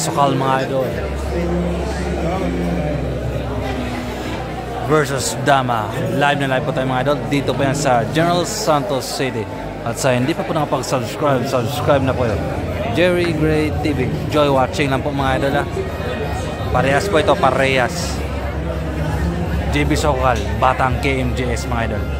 Sokal mga idol. Versus Dama. Live na live po tayo mga idol. Dito po yan sa General Santos City. At sa hindi pa po nakapag-subscribe, subscribe na po yun. Jerry Gray TV. Joy watching lang po mga idol ha. Parehas po ito, parehas. JB Sokal, Batang KMJS mga idol.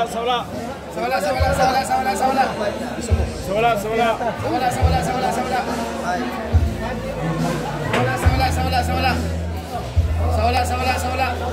Wala na mag-sport. Uy, dom mo dai. wala, sa wala. Sa wala, sa wala, sa wala, sa wala, sa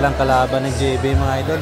palang kalaban ng JB mga idol.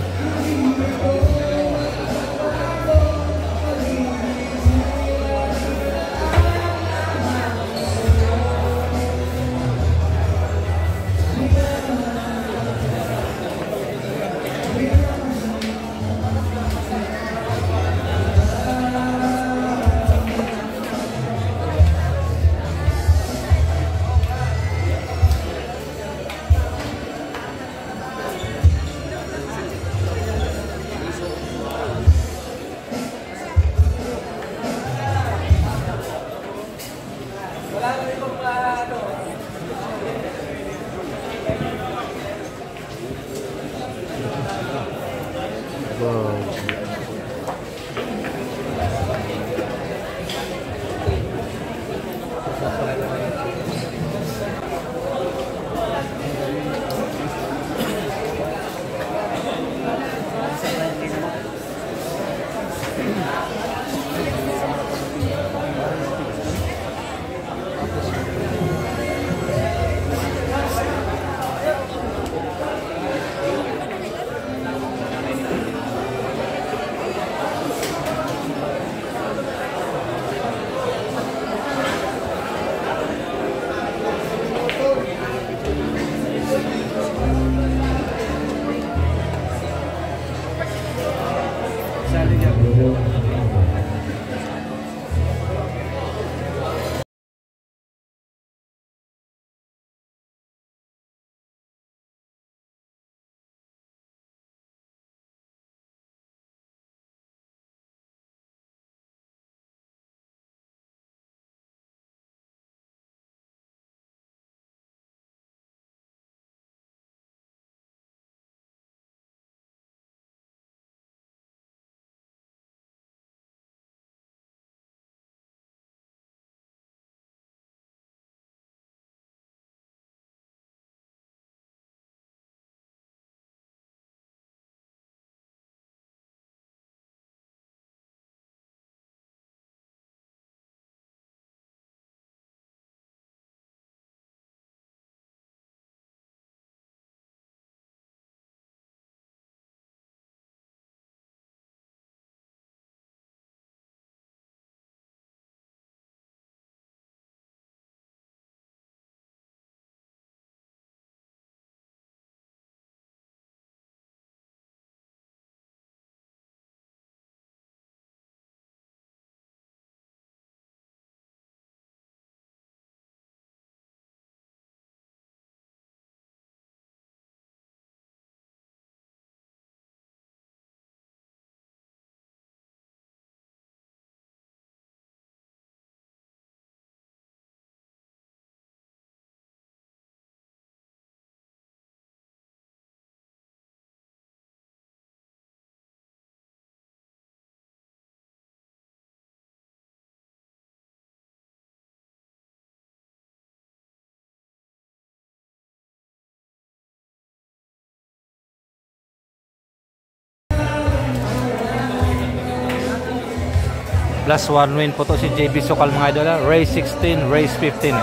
Plus 1 win po to si JB Sokal mga idol. Race 16, race 15.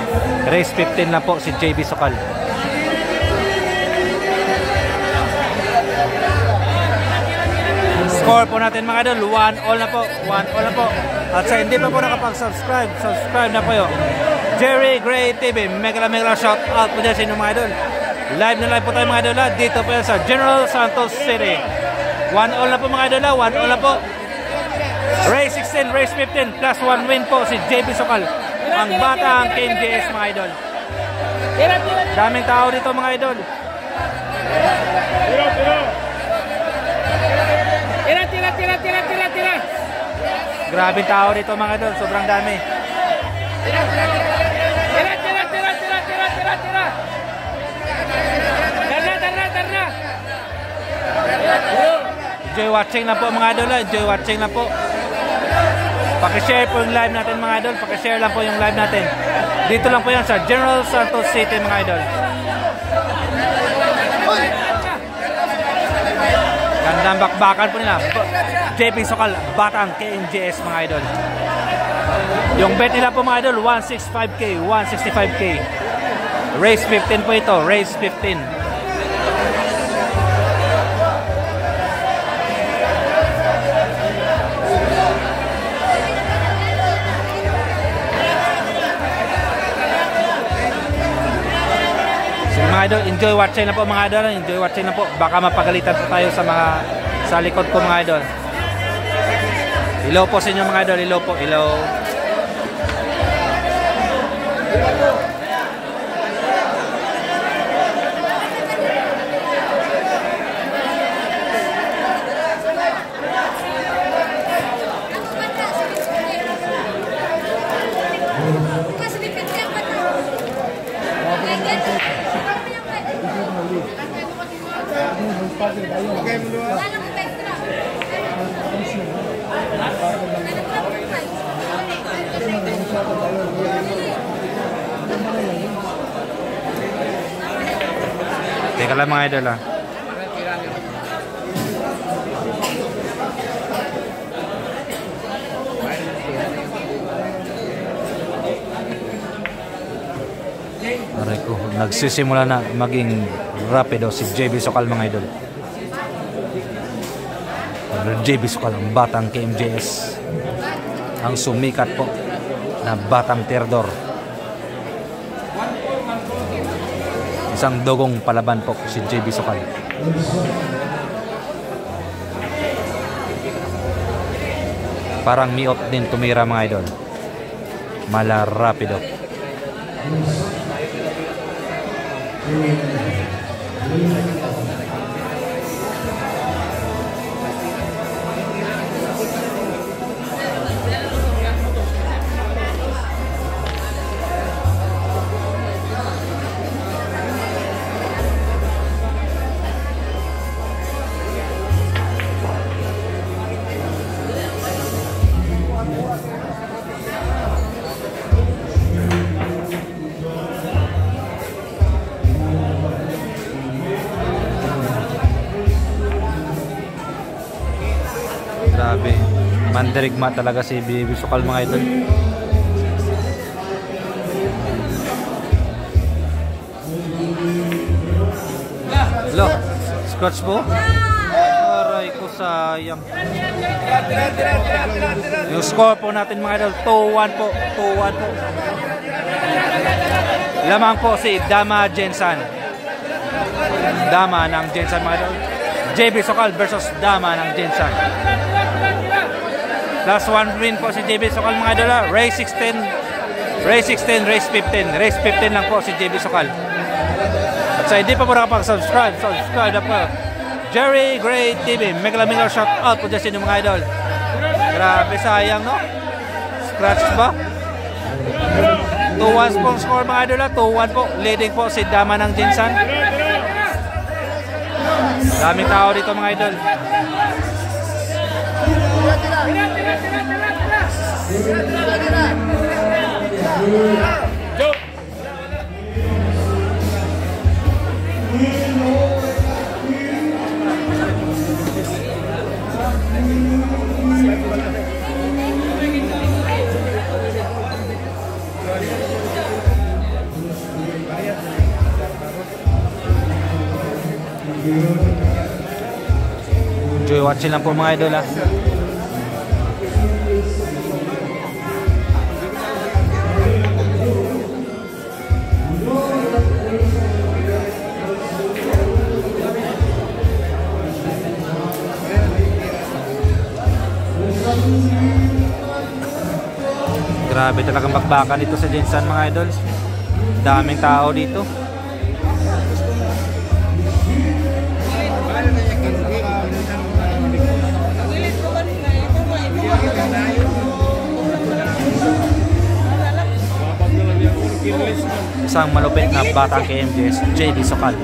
Race 15 na po si JB Sokal. Score po natin mga idol, 1 all na po, 1 all na po. At sa hindi pa po nakapag-subscribe, subscribe na po yun. Jerry Gray TV, mega mega shout out po dyan sa inyo mga idol. Live na live po tayo mga idol. Dito po sa General Santos City. 1 all na po mga idol ha, 1 all na po. Race 16, race 15, plus 1 win po si JB Sokal. Ang batang KMJS mga idol. Daming tao dito mga idol. Tira, tira. Tira, tira, tira, tira, tira, tira. Grabe tao dito mga idol, sobrang dami. Tira, tira, tira, tira, tira, tira, tira. Darna. Enjoy watching lang po mga idol, enjoy watching lang po. Pakishare po yung live natin mga idol, pakishare lang po yung live natin. Dito lang po yan sa General Santos City mga idol. Gandang bakbakan po nila. JP Sokal, Batang KMJS mga idol. Yung bet nila po mga idol, 165k, 165k. Race 15 po ito, race 15. Idol, enjoy watching na po mga idol. Enjoy watching na po. Baka mapagalitan po tayo sa mga sa likod ko mga idol. Hello po sa inyo mga idol. Hello po. Hello. Okay Teka lang mga idol ah. Aray ko, nagsisimula na maging rapido si JB Sokal mga idol. JB Sokal, ang batang KMJS. Ang sumikat po na batang terador. Isang dogong palaban po si JB Sokal. Parang miot din tumira mga idol. Mala rapido. Grabe. Mandirigma talaga si Bibi Sukal mga idol. Hello, scratch po? Aray ko sayang. Yung score po natin mga idol, 2-1 po. 2-1 po. Lamang po si Dama Jensen. Dama ng Jensen mga idol. JB Sokal versus Dama ng Jensen. Last one win po si JB Sokal mga idol. Race 16, race 16, race 15. Race 15 lang po si JB Sokal. At sa hindi pa po nakapag-subscribe, subscribe na po. Jerry Gray TV, mega mega shout out po dyan mga idol. Grabe sayang no? Scratch ba? 2-1 po score mga idol ha. 2-1 po. Leading po si Dama ng Jinsan. Daming tao dito mga idol. Enjoy watching lang po mga idol. Ah. Grabe talagang bakbakan dito sa Jensan mga idol. Daming tao dito. Isang malupit na batang KMJS, JD Sokal.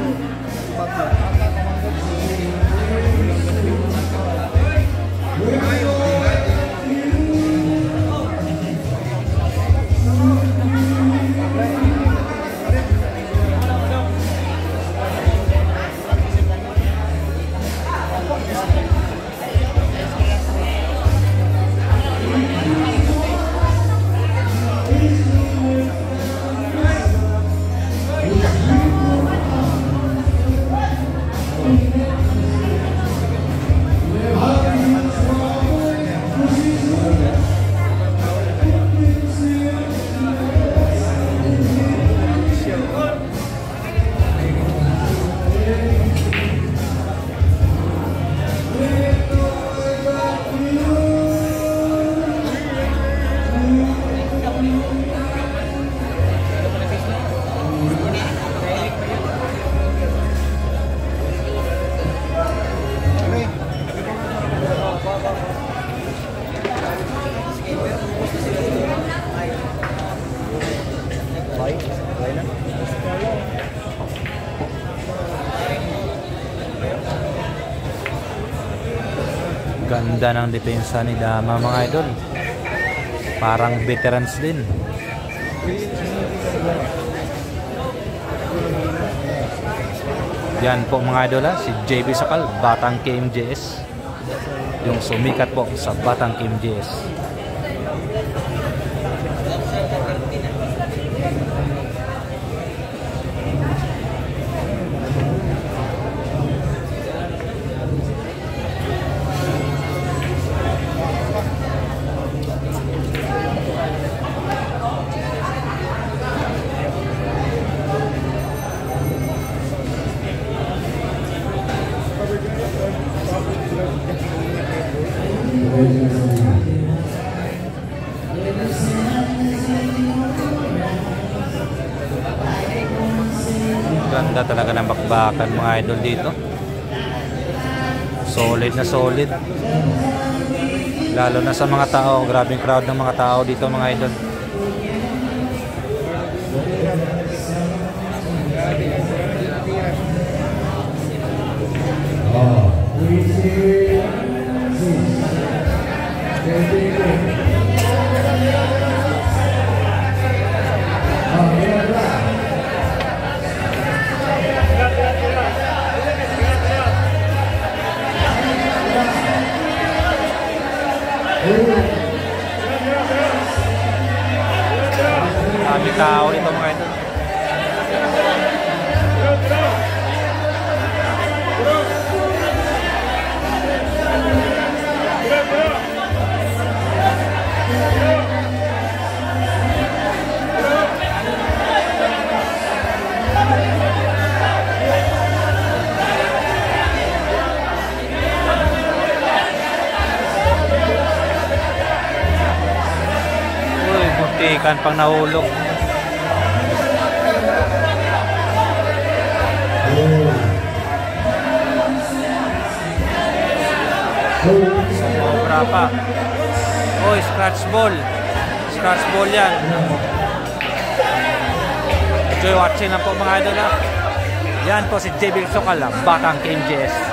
Ganda ng depensa ni Dama mga idol. Parang veterans din. Yan po mga idol ha, si JB Sakal, Batang KMJS. Yung sumikat po sa Batang KMJS. Idol dito. Solid na solid. Lalo na sa mga tao. Grabing crowd ng mga tao dito mga idol. Buntikan pang nahulog. Sobra pa. Uy, scratch ball. Scratch ball yan. Enjoy watching lang po mga idol ha. Yan po si JB Sokala, Batang KMJS.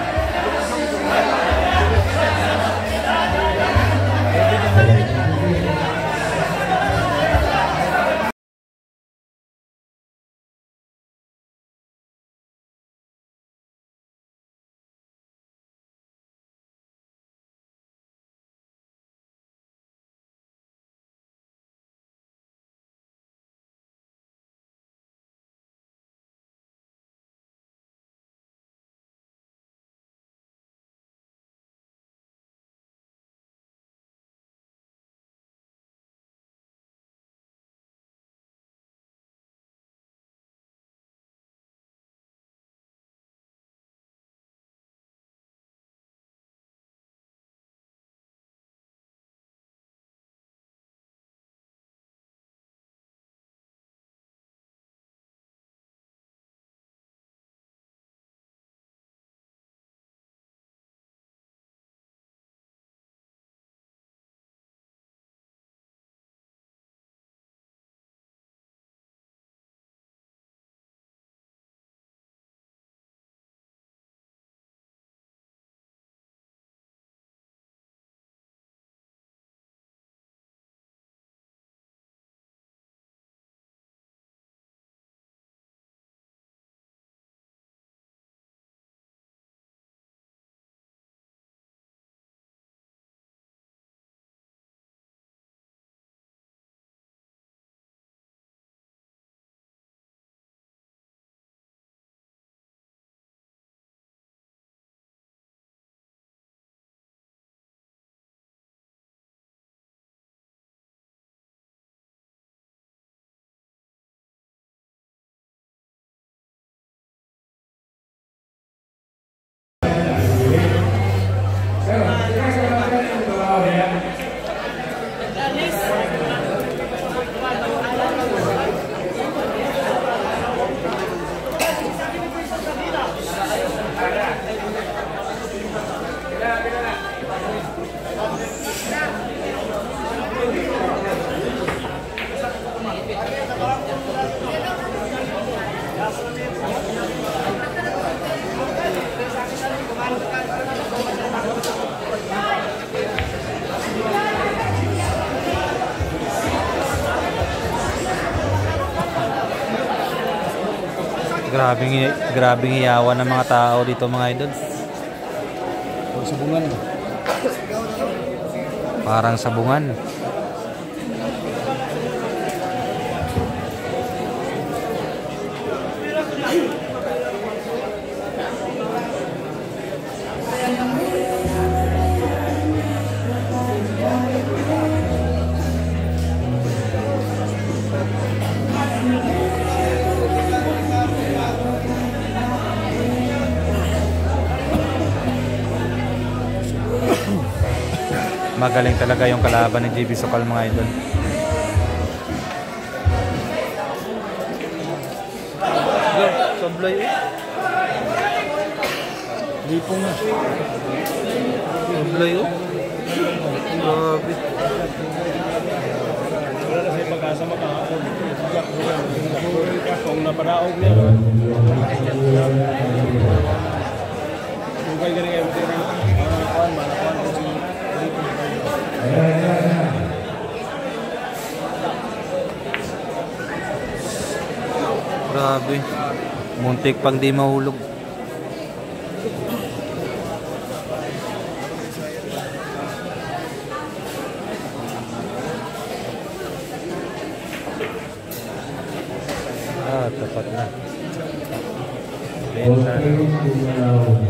Grabing, grabing iyawan ng mga tao dito mga idol. Subungan. Parang sabungan. Magaling talaga yung kalaban ni JB Sokal mga idol. Sablay eh. Lipong na. Sablay oh. Grabe. Wala na sa pag-asa makakapon. Kung napadaog niya. Grabe. Muntik pang di mahulog. Ah, tapat na. Benta.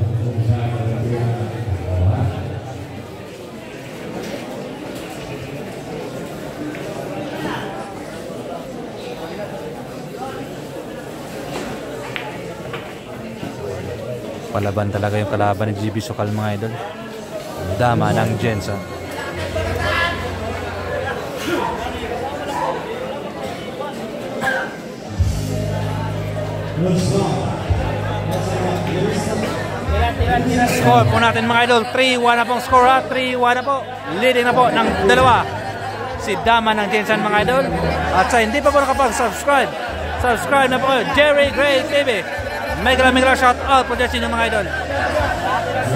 Palaban talaga yung kalaban ni GB Sokal mga idol. Dama ng Jensen. Score po natin mga idol. 3-1 na pong score ha. 3-1 na po. Leading na po ng dalawa. Si Dama ng Jensen mga idol. At sa hindi pa po nakapag-subscribe, subscribe na po kayo. Jerry Gray TV. Mega mega shout out po dyan mga idol.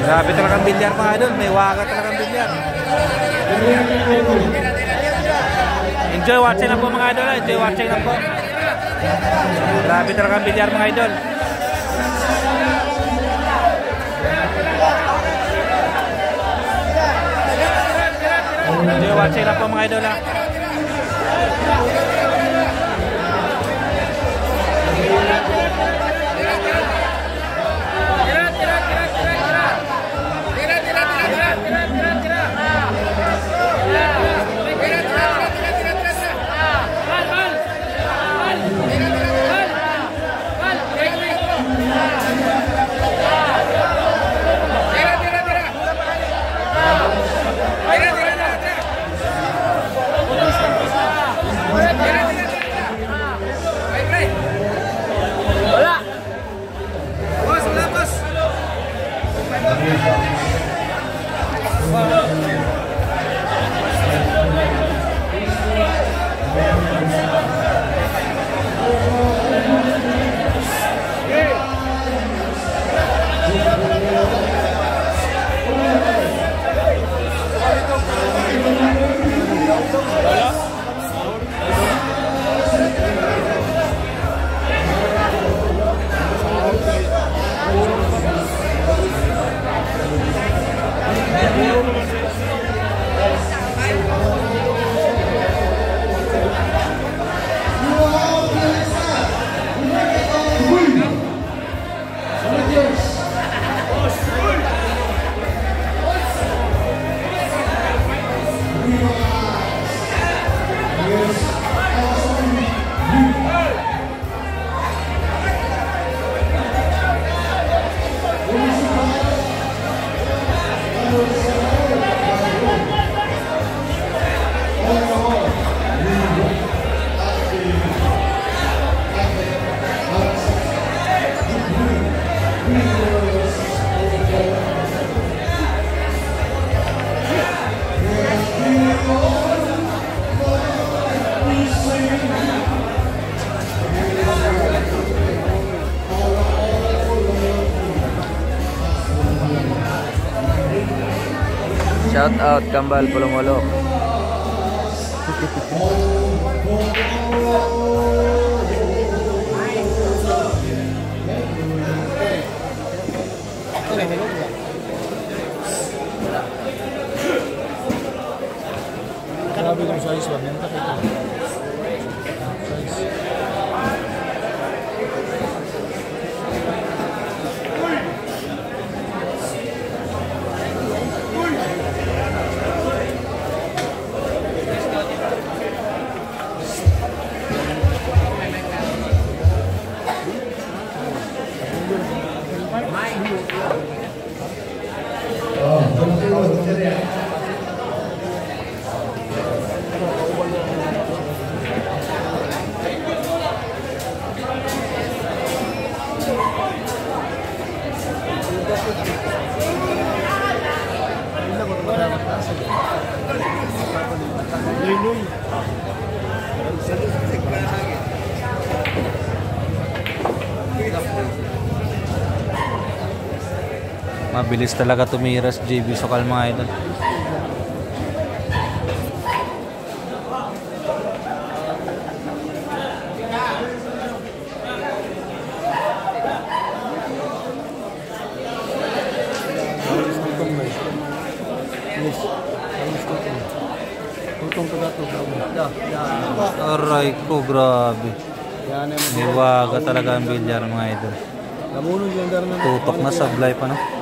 Grabe talagang bilyar mga idol. May waga talagang bilyar. Enjoy watching lang po mga idol. ha. Enjoy watching lang po. Grabe talagang bilyar mga idol. Enjoy watching lang po mga idol. ha. Shout out Kambal Pulumulok. Mabilis talaga tumiras JB Sokal mga idol. Aray ko, grabe. Niwaga talaga ang bilyar mga idol. Tutok na sablay pa no.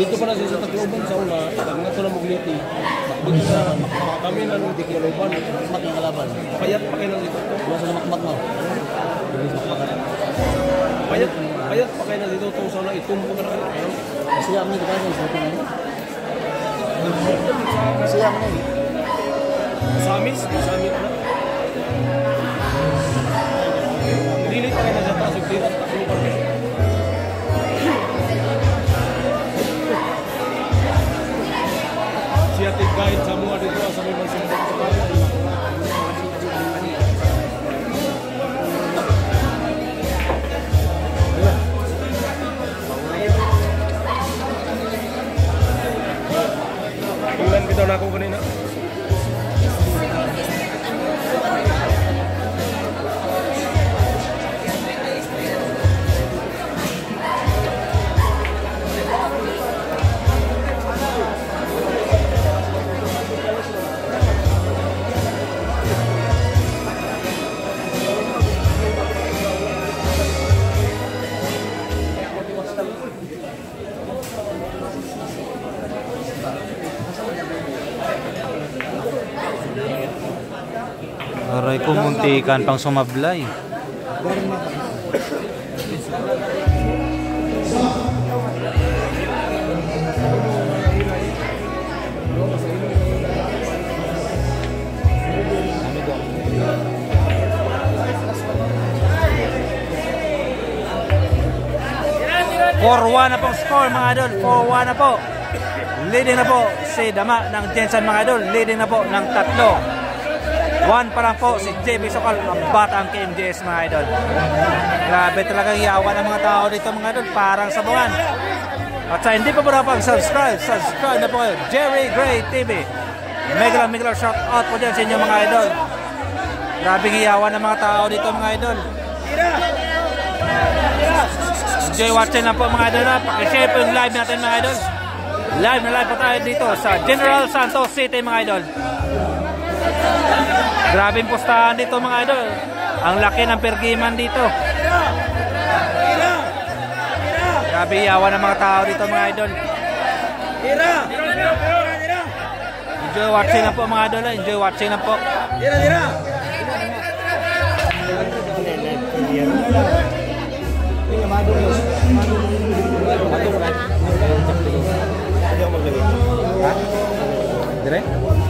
Dito pa na siya sa Tacloban sa una, tag na to na Mugliti. Dito na kami na nung Tacloban. Mat ng kalaban. Payat pa kayo dito. Wala sa makmat mo. Payat, payat pa kayo na dito. Itong sana itumbo ka na kayo. Kasi ako nito kasi sa atin ano. Kasi na eh. Samis, samis na. Dili pa kayo na sa taas. Dili dito sa mga simbang sa kanya. Tingnan kita na ako Aray ko, muntikan pang sumablay. Four 1 na pong score mga idol. 4-1 na po. Leading na po si Dama ng Jensen mga idol. Leading na po ng tatlo. One pa lang po si JB Sokal, ang batang KMJS mga idol. Grabe talagang yawa ng mga tao dito mga idol, parang sabugan. At sa hindi pa po nakapag-subscribe, subscribe na po kayo. Jerry Gray TV. Mega lang, mega lang shout out po dyan sa inyo mga idol. Grabe yawa ng mga tao dito mga idol. Enjoy watching lang po mga idol na. Pakishare po yung live natin mga idol. Live na live po tayo dito sa General Santos City mga idol. Grabing pustahan dito mga idol. Ang laki ng pergiman dito. Grabe yawa ng mga tao dito mga idol. Tira! Enjoy watching lang po mga idol. Enjoy watching lang po. Tira, tira! Dire?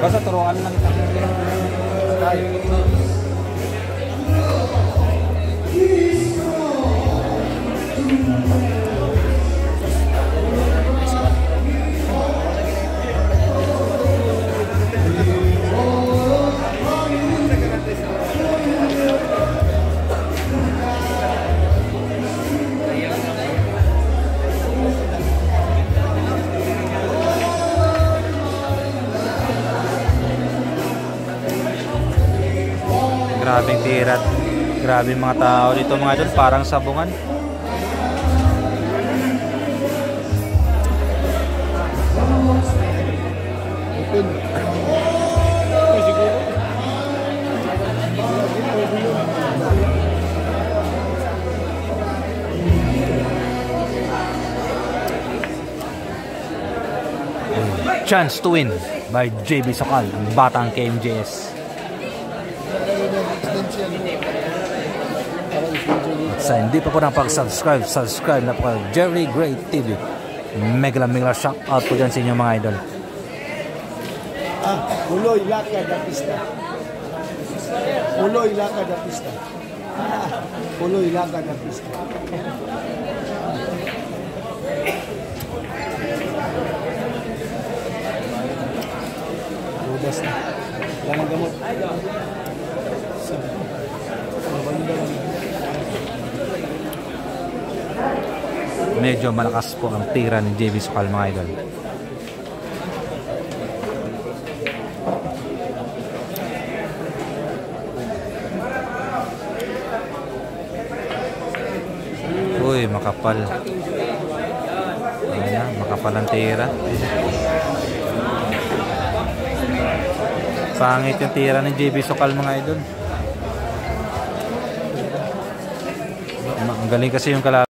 Basta turuan lang kita. Grabing tirat. Grabe mga tao dito mga idol, parang sabungan. Chance to win by JB Sokal, ang batang KMJS. Sa hindi pa po nakapag-subscribe, subscribe na po kayo. Jerry Gray TV. Mega lang mega shout out po dyan sa inyo mga idol. Ah, Uloy Lakad Artista. Uloy Lakad Artista. Ah, Uloy Lakad Artista. Budas na. Wala nang gamot. Sa, mabanda lang. Medyo malakas po ang tira ni JB Sokal mga idol. Uy, makapal. Ayan, makapal ang tira. Pangit yung tira ni JB Sokal mga idol. Ang galing kasi yung kalaban.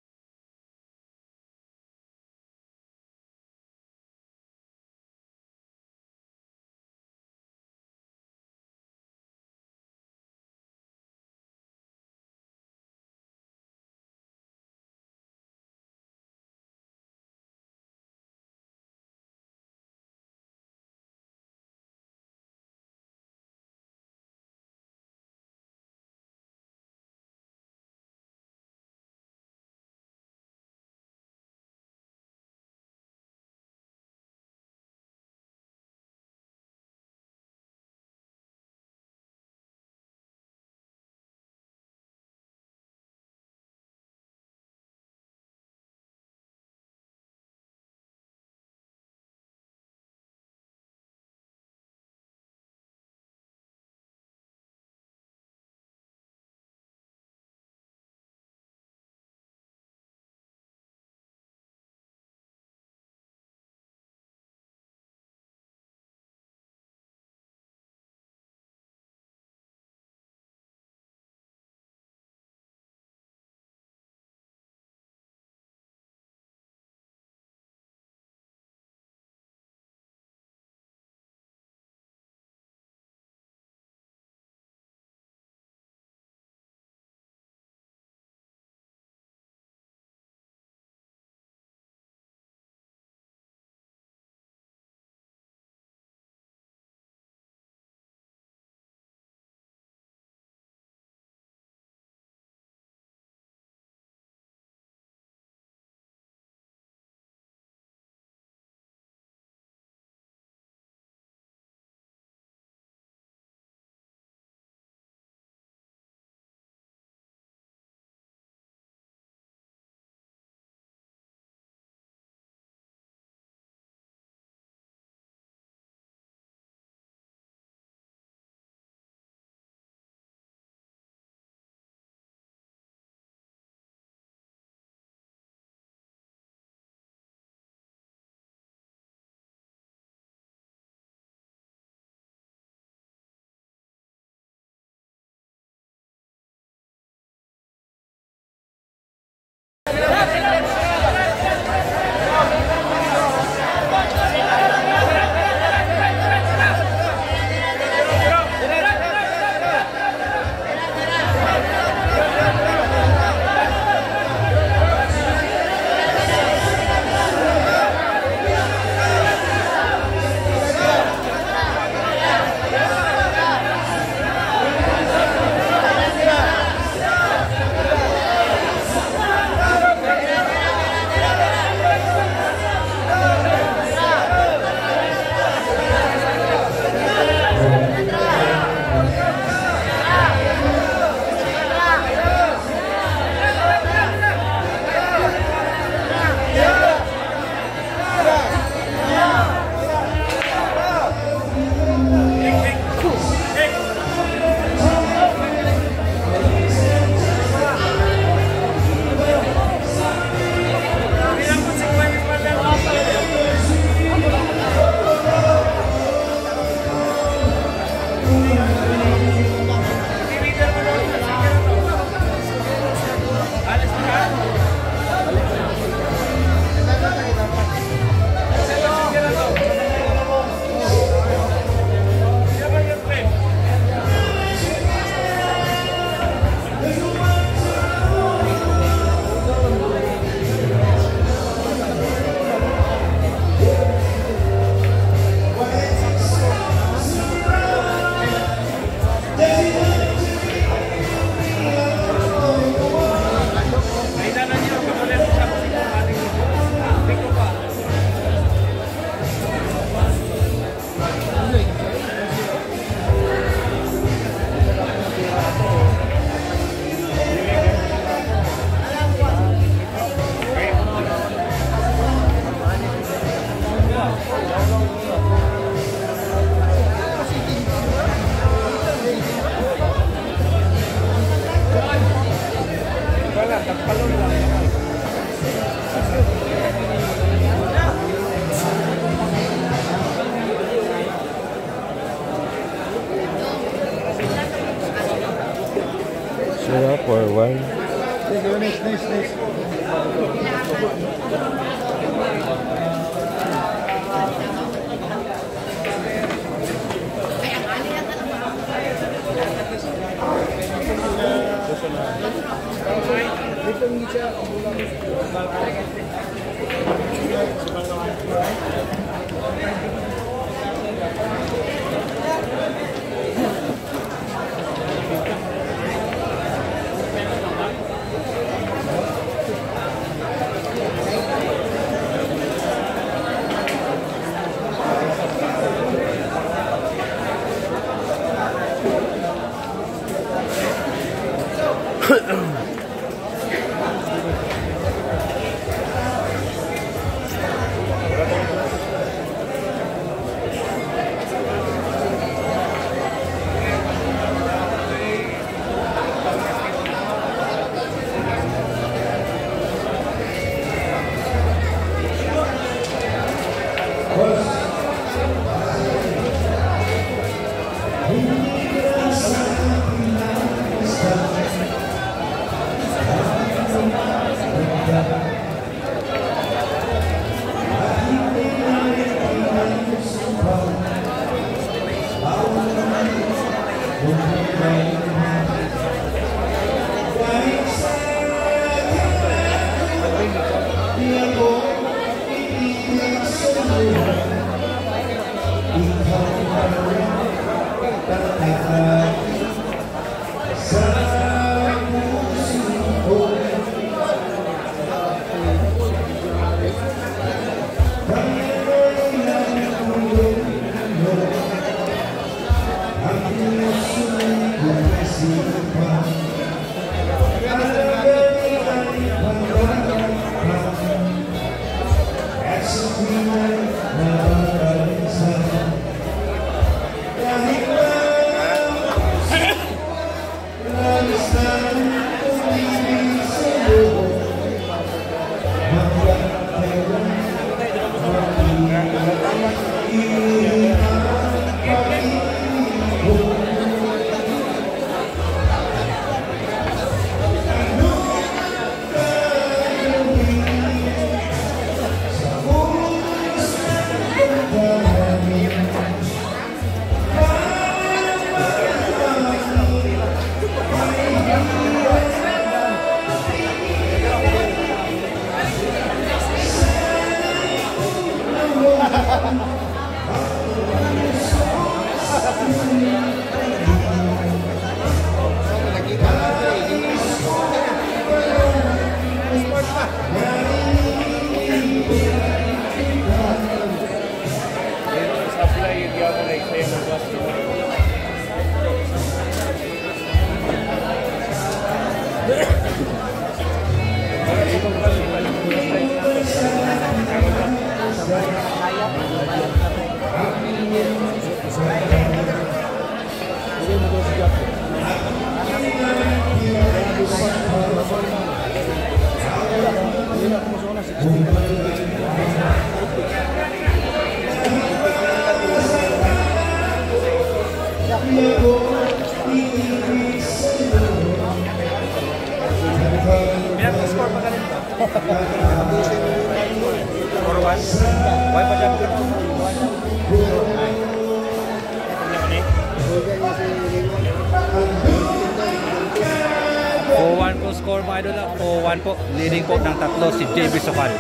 JB Sokal.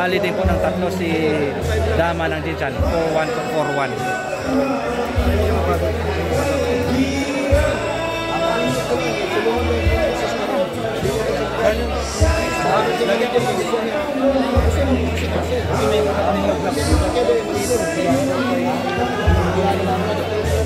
Ali din po ng tatlo si Dama ng Jinjan. 4-1 to 4-1. Thank you.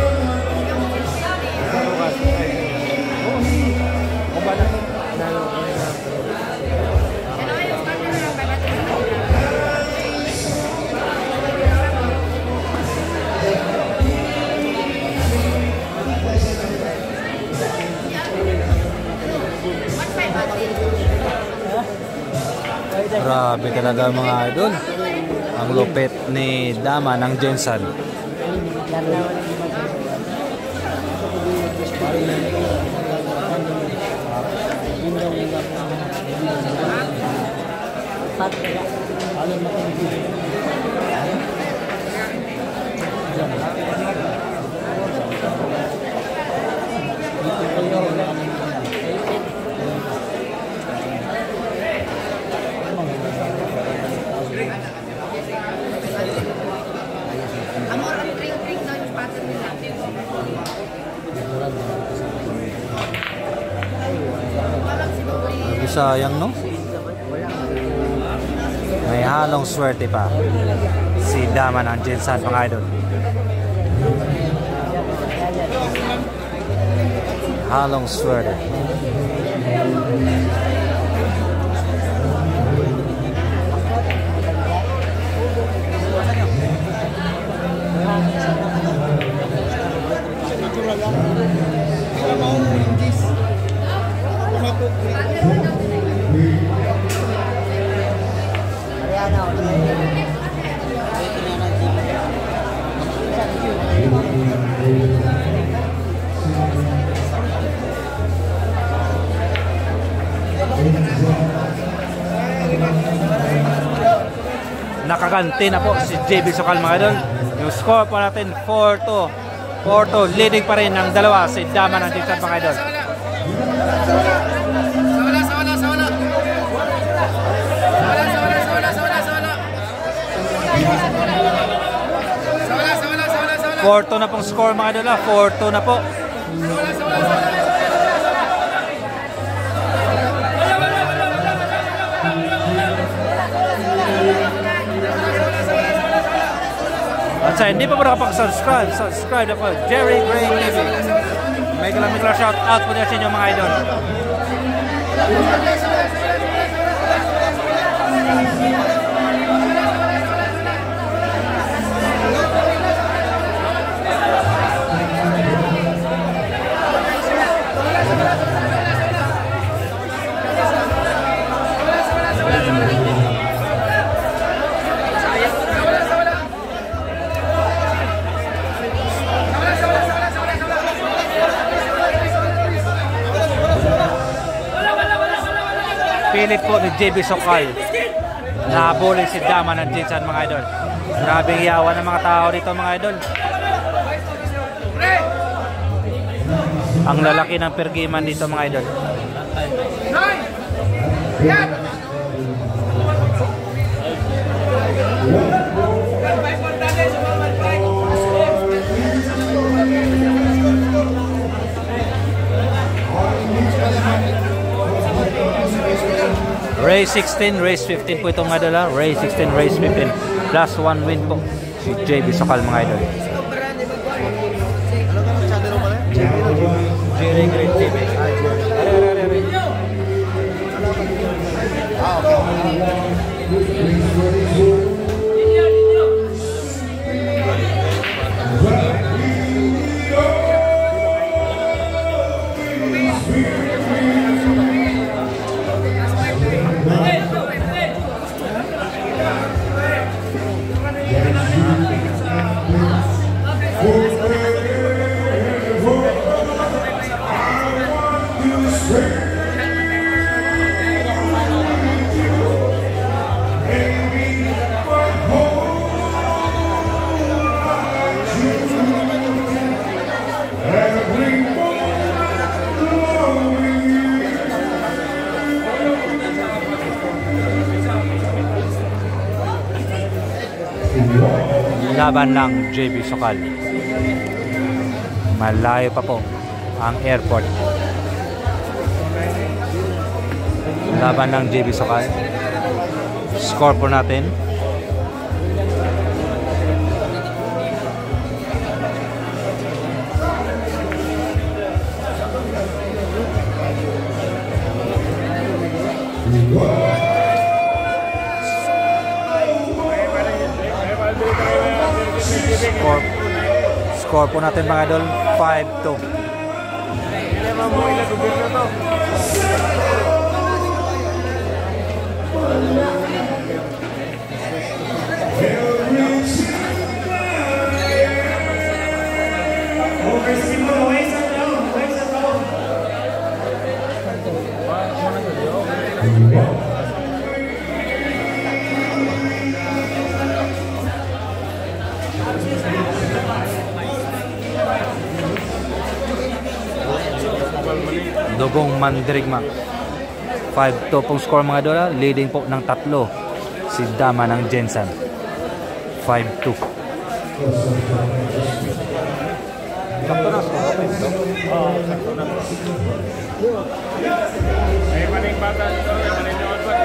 Grabe talaga mga idol. Ang lupit ni Dama ng Jensen. Sayang no? May halong swerte pa. Si Dama ng Jensen mga idol. Halong swerte. Nakaganti na po si JB Sokal mga idol. Yung score po natin 4-2. 4-2. Leading pa rin ng dalawa si Dama ng Jensen mga idol. 4-2 na pong score mga idol. ah. 4-2 na po. Sa hindi pa po nakapag-subscribe, subscribe na po. Jerry Gray TV. May kalang may shout out po niya sa inyo mga idol. Pilit po ni JB Sokal. Nahabulin si Dama ng Jinsan mga idol. Grabing yawa ng mga tao dito mga idol. Ang lalaki ng pergiman dito mga idol. Race 16, race 15 po itong mga idol ha. Race 16, race 15. Plus 1 win po. Si JB Sokal mga idol. Laban ng JB Sokal. Malayo pa po ang airport. Laban ng JB Sokal. Score po natin. Score po natin mga idol, 5-2. Dugong Mandirigma. 5-2 pong score mga idol. ah. Leading po ng tatlo si Dama ng Jensen. 5-2. Sakto na score. Okay, ito. Ay, maning bata dito, ay maning doon pa.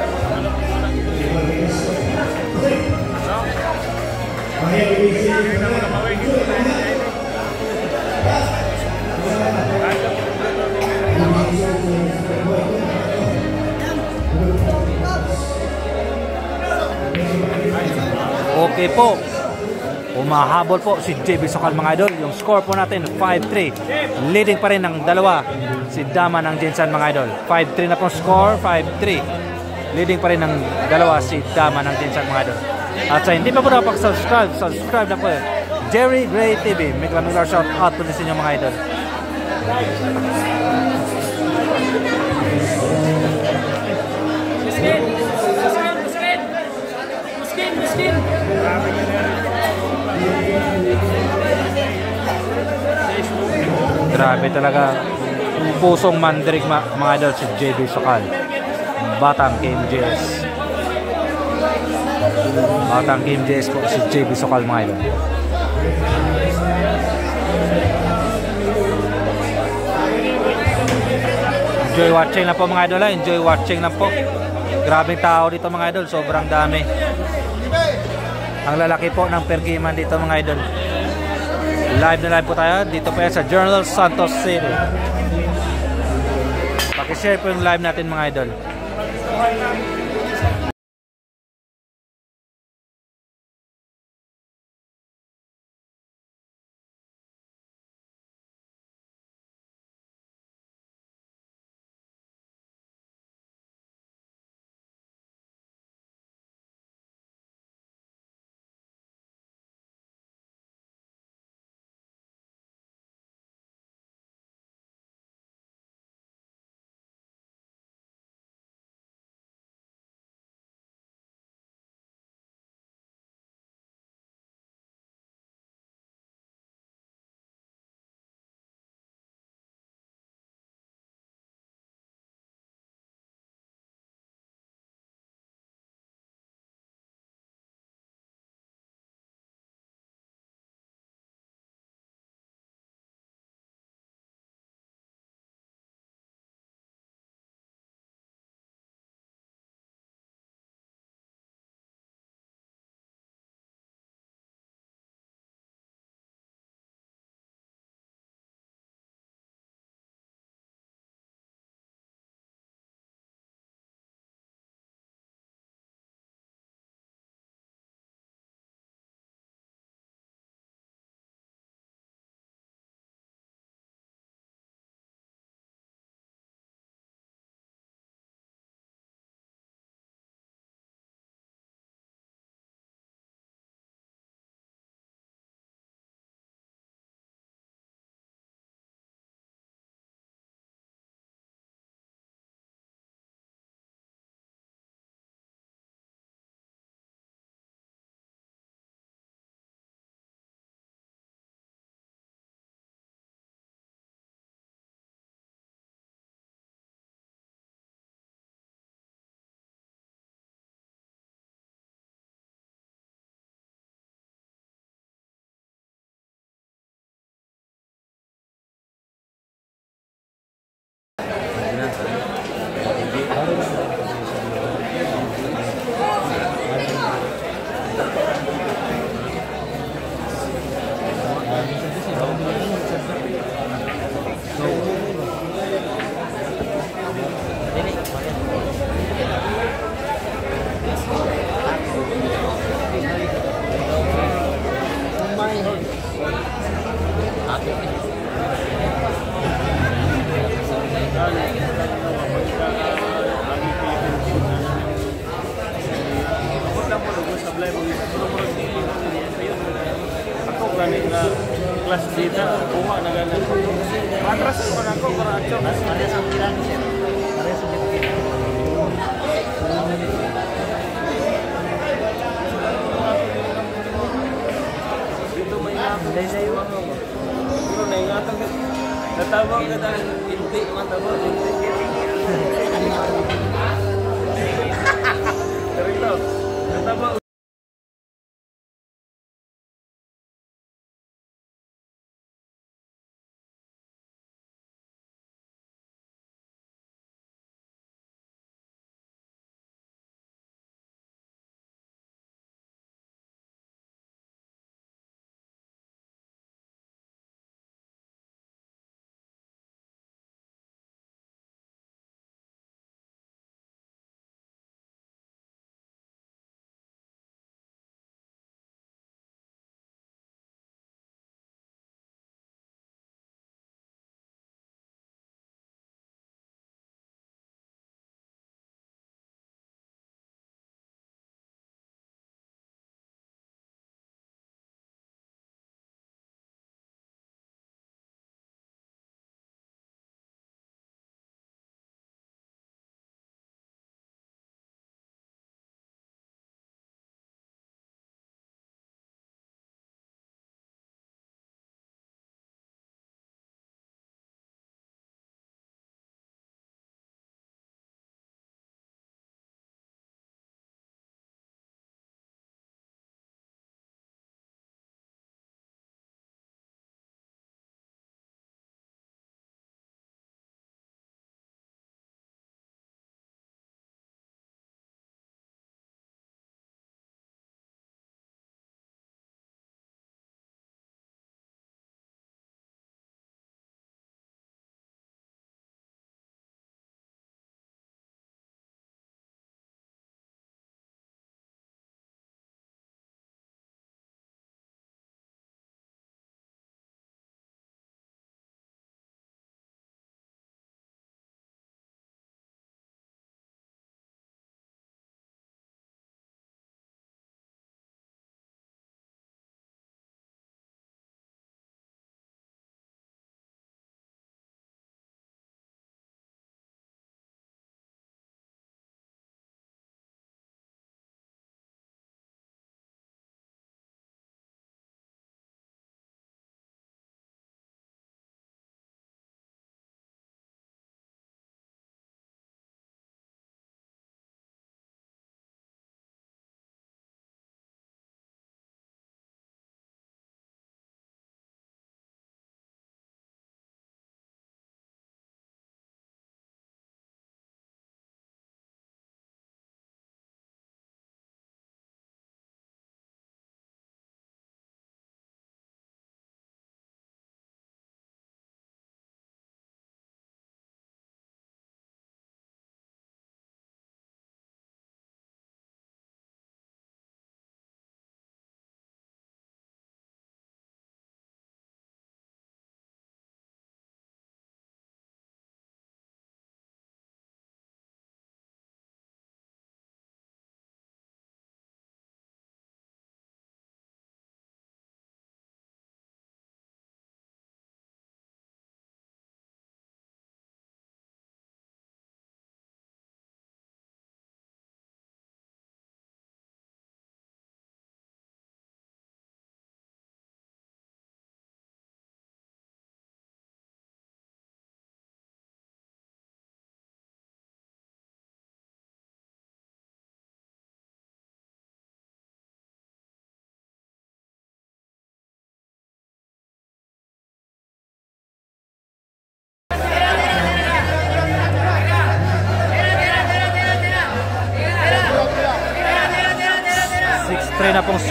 Okay po. Umahabol po si JB Sokal mga idol. Yung score po natin 5-3. Leading pa rin ng dalawa si Dama ng Jensen mga idol. 5-3 na po score, 5-3. Leading pa rin ng dalawa si Dama ng Jensen mga idol. At sa hindi pa po nakapag-subscribe, subscribe na po. Jerry Gray TV. May klamig shout out po sa inyo mga idol. Grabe talaga. Pusong mandirig ma mga idol si JB Sokal. Batang KMJS. Batang KMJS po si JB Sokal mga idol. Enjoy watching lang po mga idol. Enjoy watching lang po. Grabing tao dito mga idol. Sobrang dami. Ang lalaki po ng pergiman dito mga idol. Live na live po tayo. Dito po sa Journal Santos City. Pakishare po yung live natin mga idol.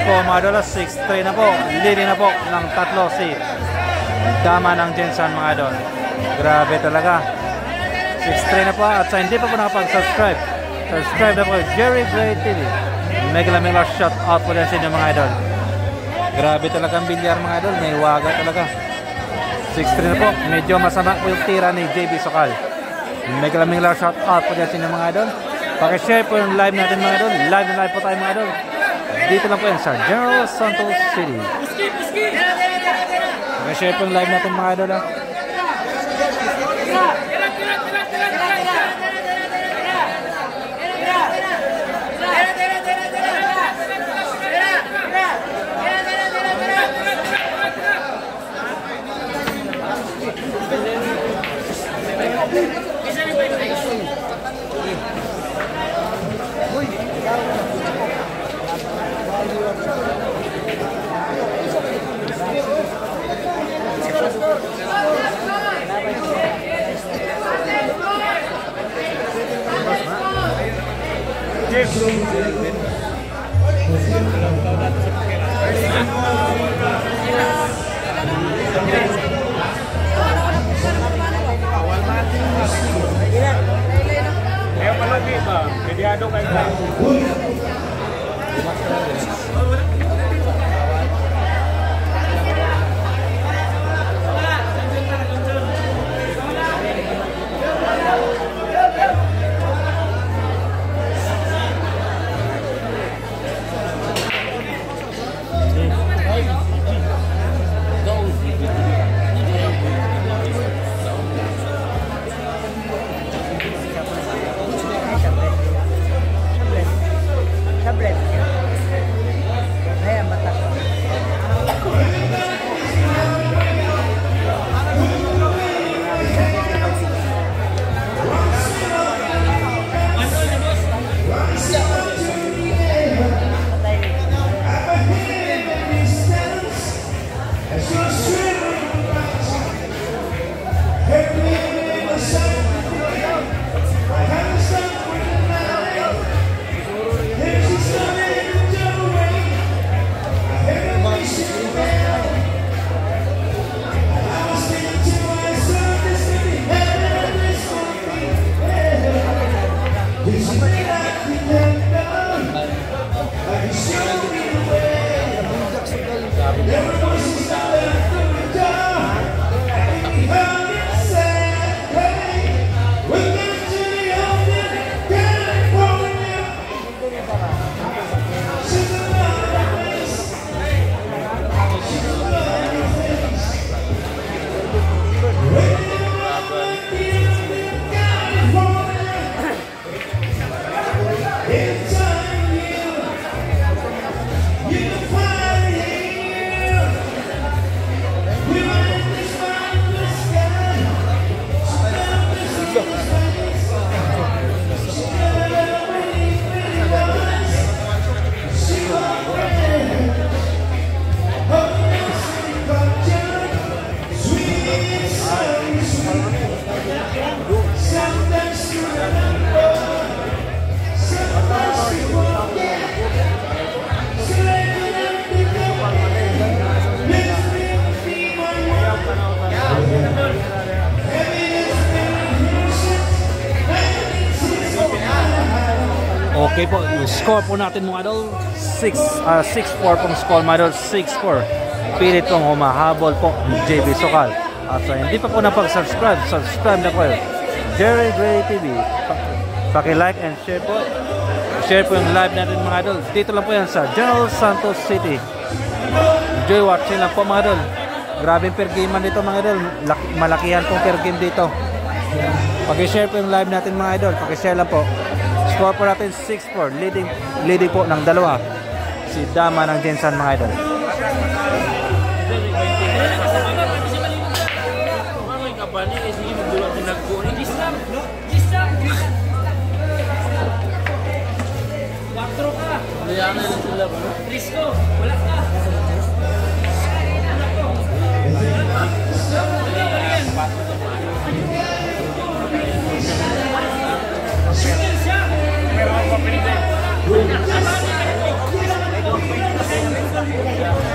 6-3 na pong score mga idol. 6-3 na po. Leading na po ng tatlo si Dama ng Jensen mga idol. Grabe talaga. 6-3 na po at sa hindi pa po nakapag-subscribe. Subscribe na po Jerry Gray TV. Mega Mega shout out po din sa inyo mga idol. Grabe talaga ang bilyar mga idol. May waga talaga. 6-3 na po. Medyo masama po yung tira ni JB Sokal. Mega Mega shout out po din sa inyo mga idol. Pakishare po yung live natin mga idol. Live na live po tayo mga idol. Dito lang po yan sa General Santos City. Pakishare po yung live natin mga idol. Ha? Kaya pala di ba? Medyado. Score po natin mga idol, 6, ah 6-4 pong score mga idol, 6-4. Pilit pong humahabol po JB Sokal. At sa hindi pa po napag-subscribe, subscribe na po. Jerry Gray TV. Pa- Paki-like and share po. Share po yung live natin mga idol. Dito lang po yan sa General Santos City. Enjoy watching lang po mga idol. Grabe per game dito mga idol. Lak- malakihan pong per game dito. Paki-share po yung live natin mga idol. Paki-share lang po. Score po natin 6-4. Leading, leading po ng dalawa. Si Dama ng Jensan mga idol. Risko, wala ka. Thank you.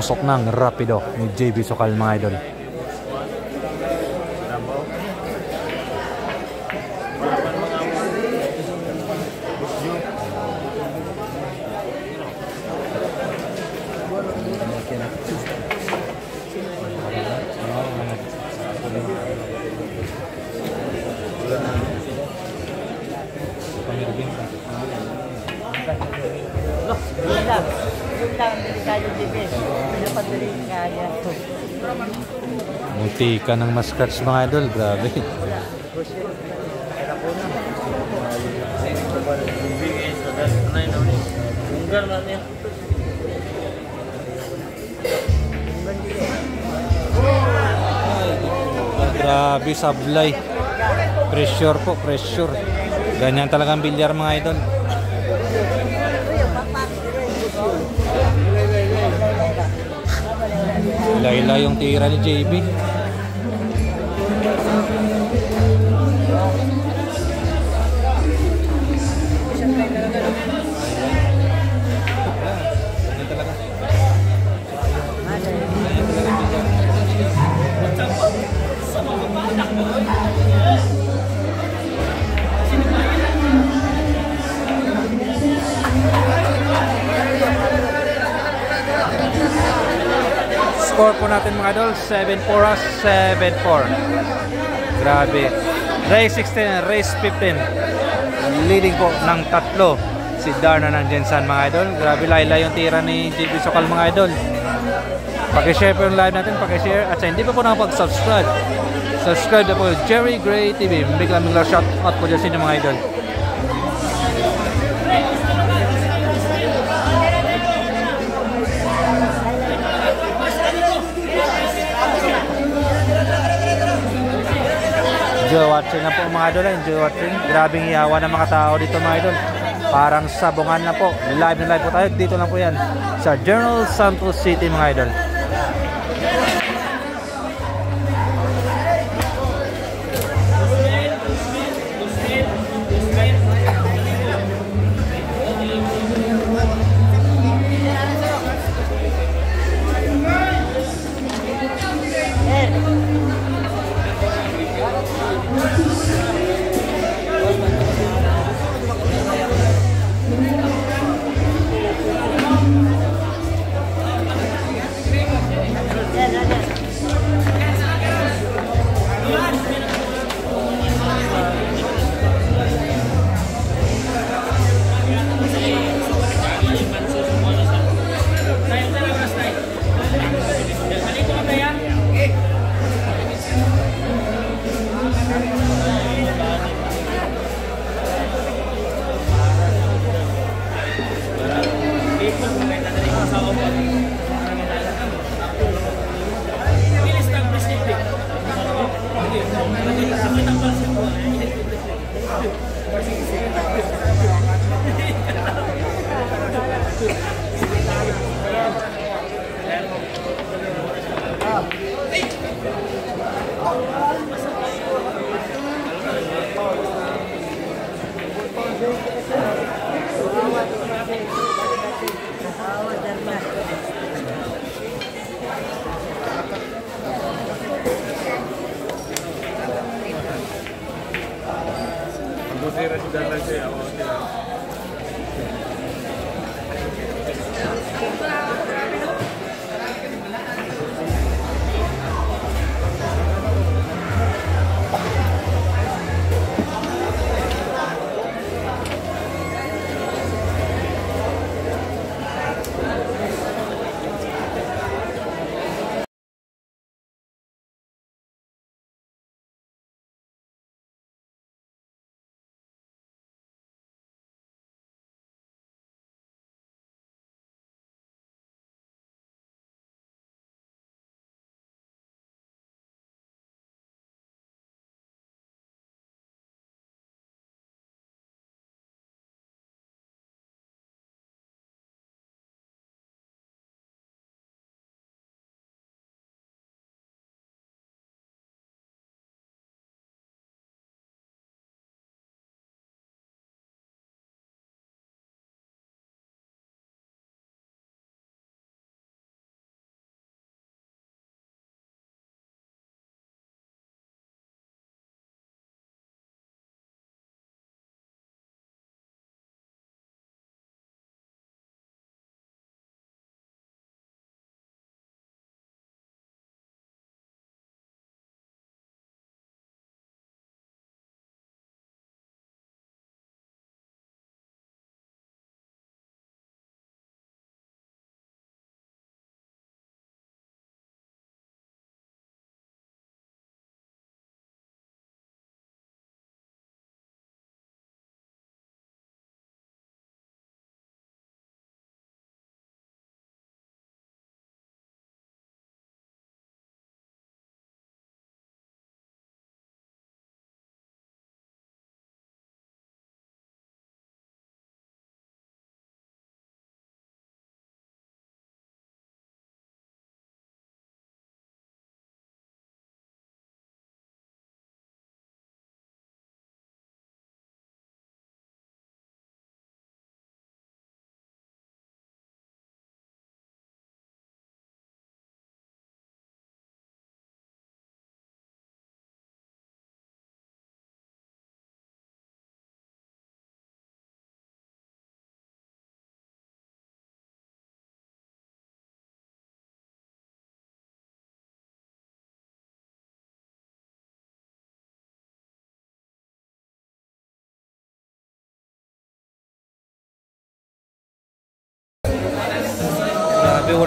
Umuusok ng rapido ni JB Sokal mga idol. Yun lang. Yun lang, delikado din eh. Pinapadali kaya. Munti ka ng mascratch mga idol, grabe. Grabe, sablay. Pressure po, pressure. Ganyan talaga ang bilyar mga idol. Ila-ila yung tira ni JB. Po natin mga idol, 7-4 as 7-4. Grabe. Race 16 and race 15. Leading po ng tatlo si Darna ng Jensan mga idol. Grabe layla yung tira ni JB Sokal mga idol. Pakishare po yung live natin, pakishare. At sa hindi pa po nakapag-subscribe, subscribe na po Jerry Gray TV. Bigla bigla shout out po dyan sa inyo mga idol. Enjoy watching na po mga idol. Enjoy watching. Grabing hiyawa ng mga tao dito mga idol. Parang sabungan na po. Live na live po tayo. Dito lang po yan. Sa General Santos City mga idol.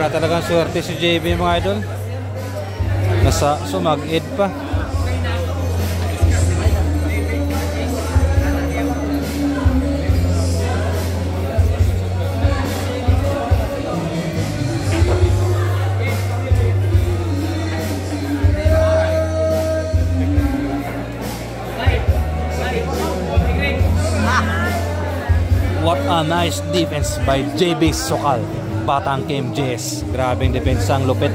Wala talagang swerte si JB mga idol. Nasa sumag-ed pa. What a nice defense by JB Sokal. Batang KMJS. Grabing depensa ang lupit.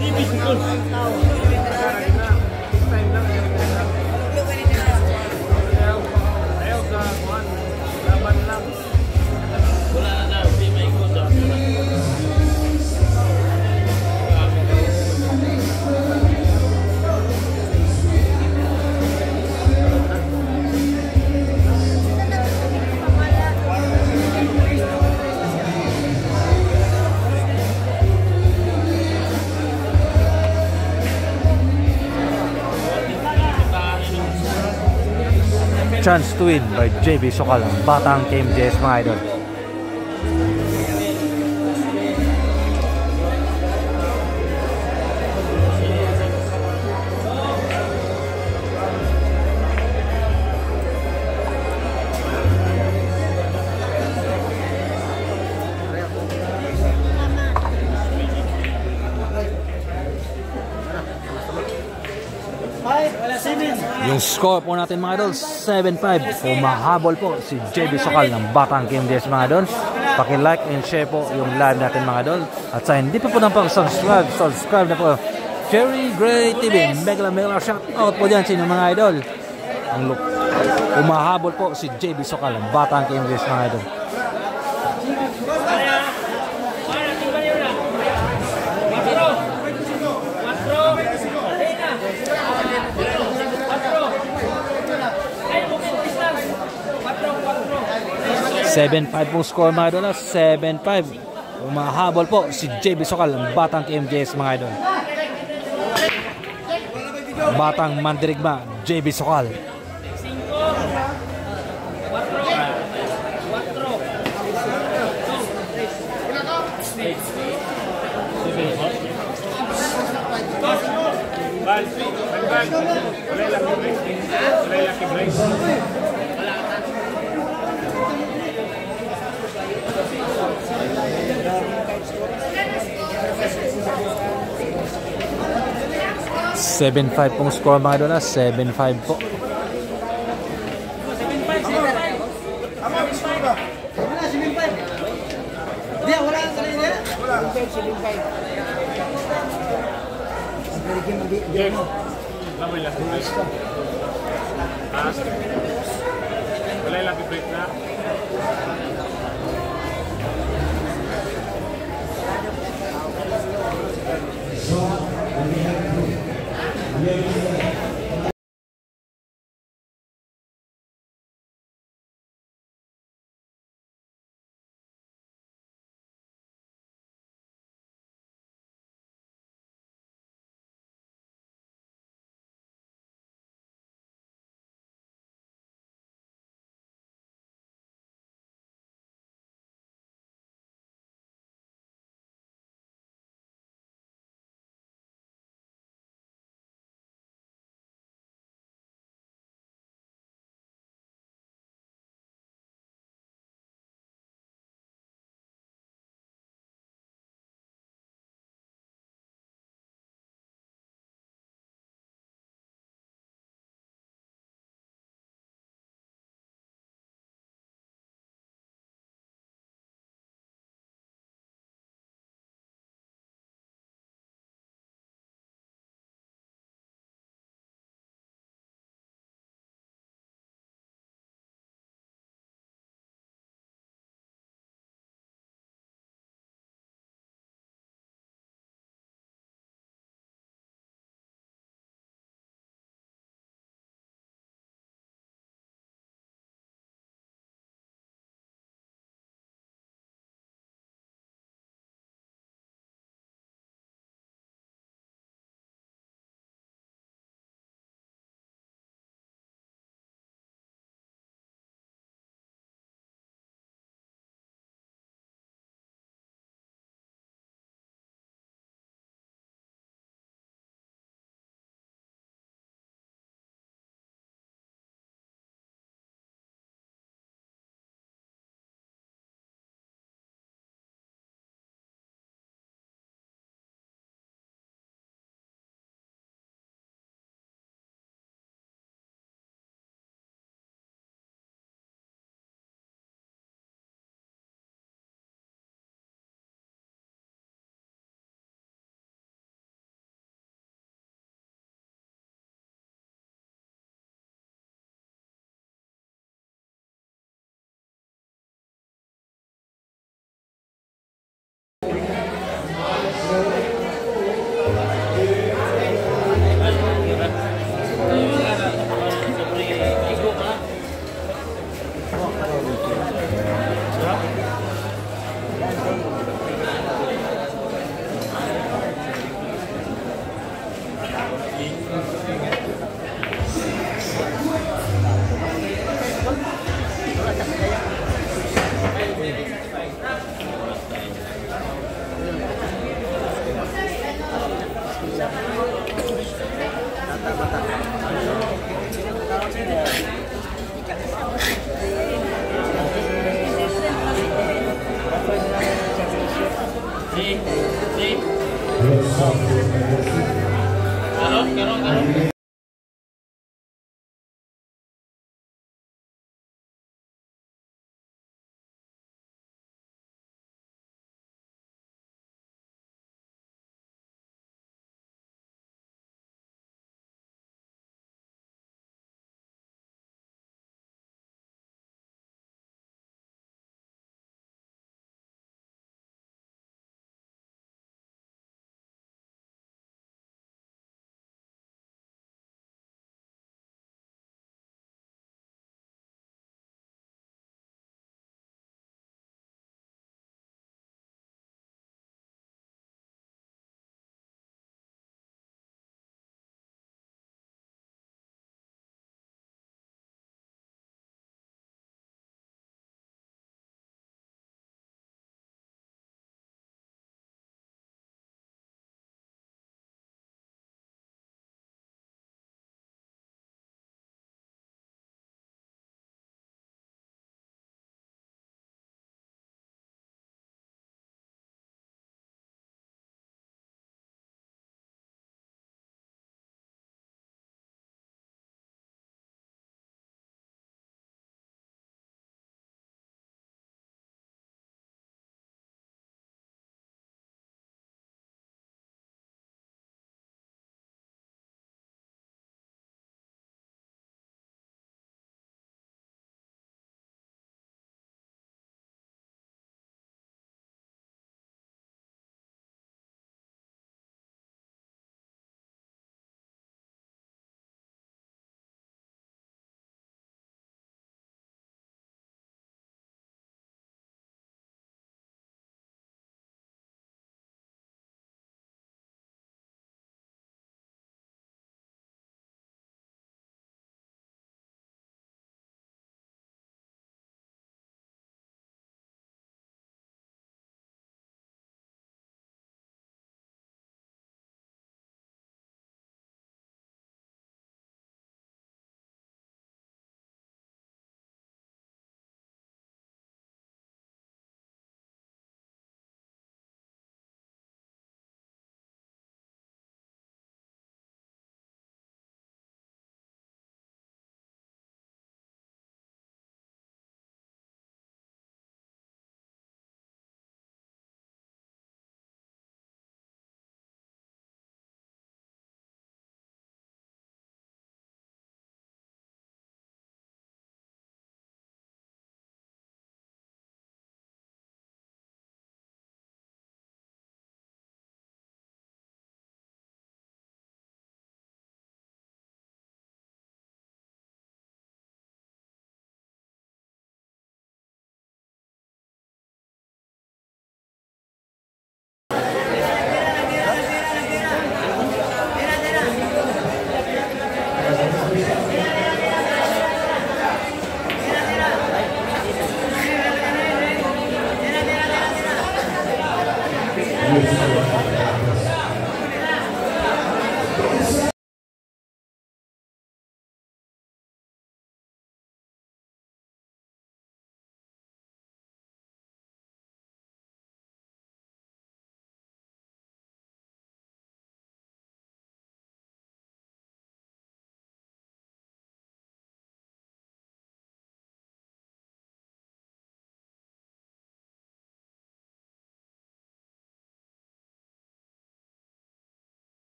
Chance to win by JB Sokal. Batang KMJS mga idol. Yung score po natin mga idol, 7-5. Humahabol po si JB Sokal ng Batang KMDS mga idol. Paki-like and share po yung live natin mga idol. At sa hindi pa po nang pag-subscribe, subscribe na po. Cherry Gray TV, mega mega shout out po dyan sa mga idol. Ang look. Humahabol po si JB Sokal ng Batang KMDS mga idol. 7-5 pong score mga idol. Ah. 7-5. Umahabol po si JB Sokal, ang batang KMJS mga idol. Batang Mandirigma, JB Sokal. Vale, vale, vale. Vale, vale, vale. 7-5 pong score mga idol. Ah. 7-5 po.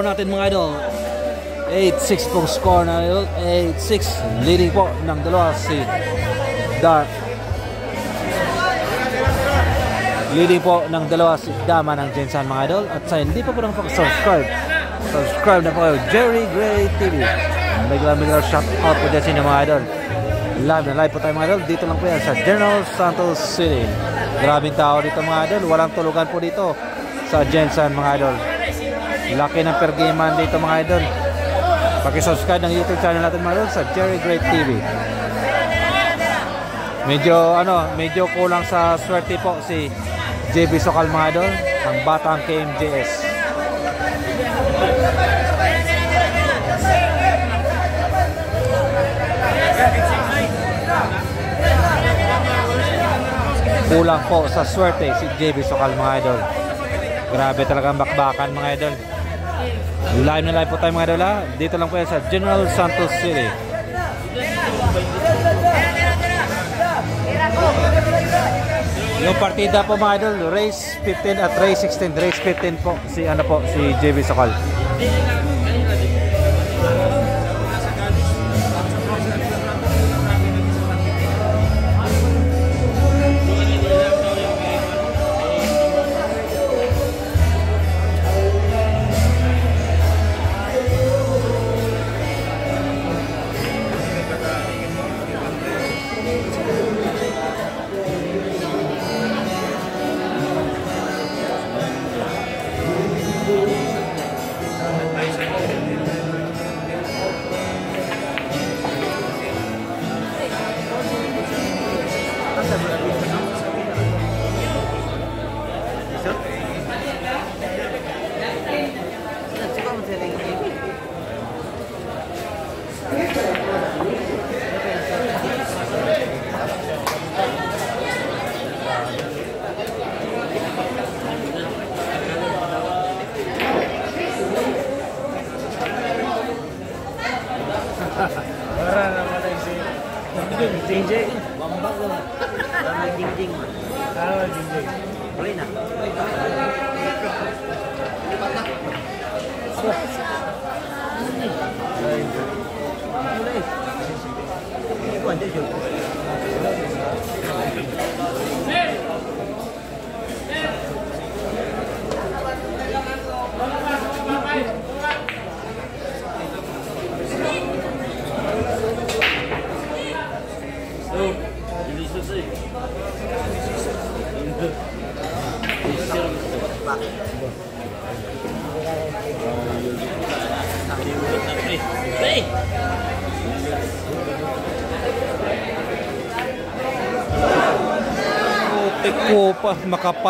Score natin mga idol. 8-6 pong score na idol. 8-6. Leading po ng dalawa si Dark. Leading po ng dalawa si Dama ng Jensan mga idol. At sa hindi pa po nang subscribe subscribe na po kayo. Jerry Gray TV. Mega mega shout out po dyan sa inyo mga idol. Live na live po tayo mga idol. Dito lang po yan sa General Santos City. Grabing tao dito mga idol. Walang tulugan po dito sa Jensan mga idol. Laki ng per game man dito mga idol. Paki-subscribe ng YouTube channel natin mga idol sa Jerry Great TV. Medyo ano, medyo kulang sa swerte po si JB Sokal mga idol, ang batang KMJS. Kulang po sa swerte si JB Sokal mga idol. Grabe talagang bakbakan mga idol. Live na live po tayo mga idol ha. Dito lang po yan sa General Santos City. Yung partida po mga idol, race 15 at race 16. Race 15 po si ano po si JB Sokal.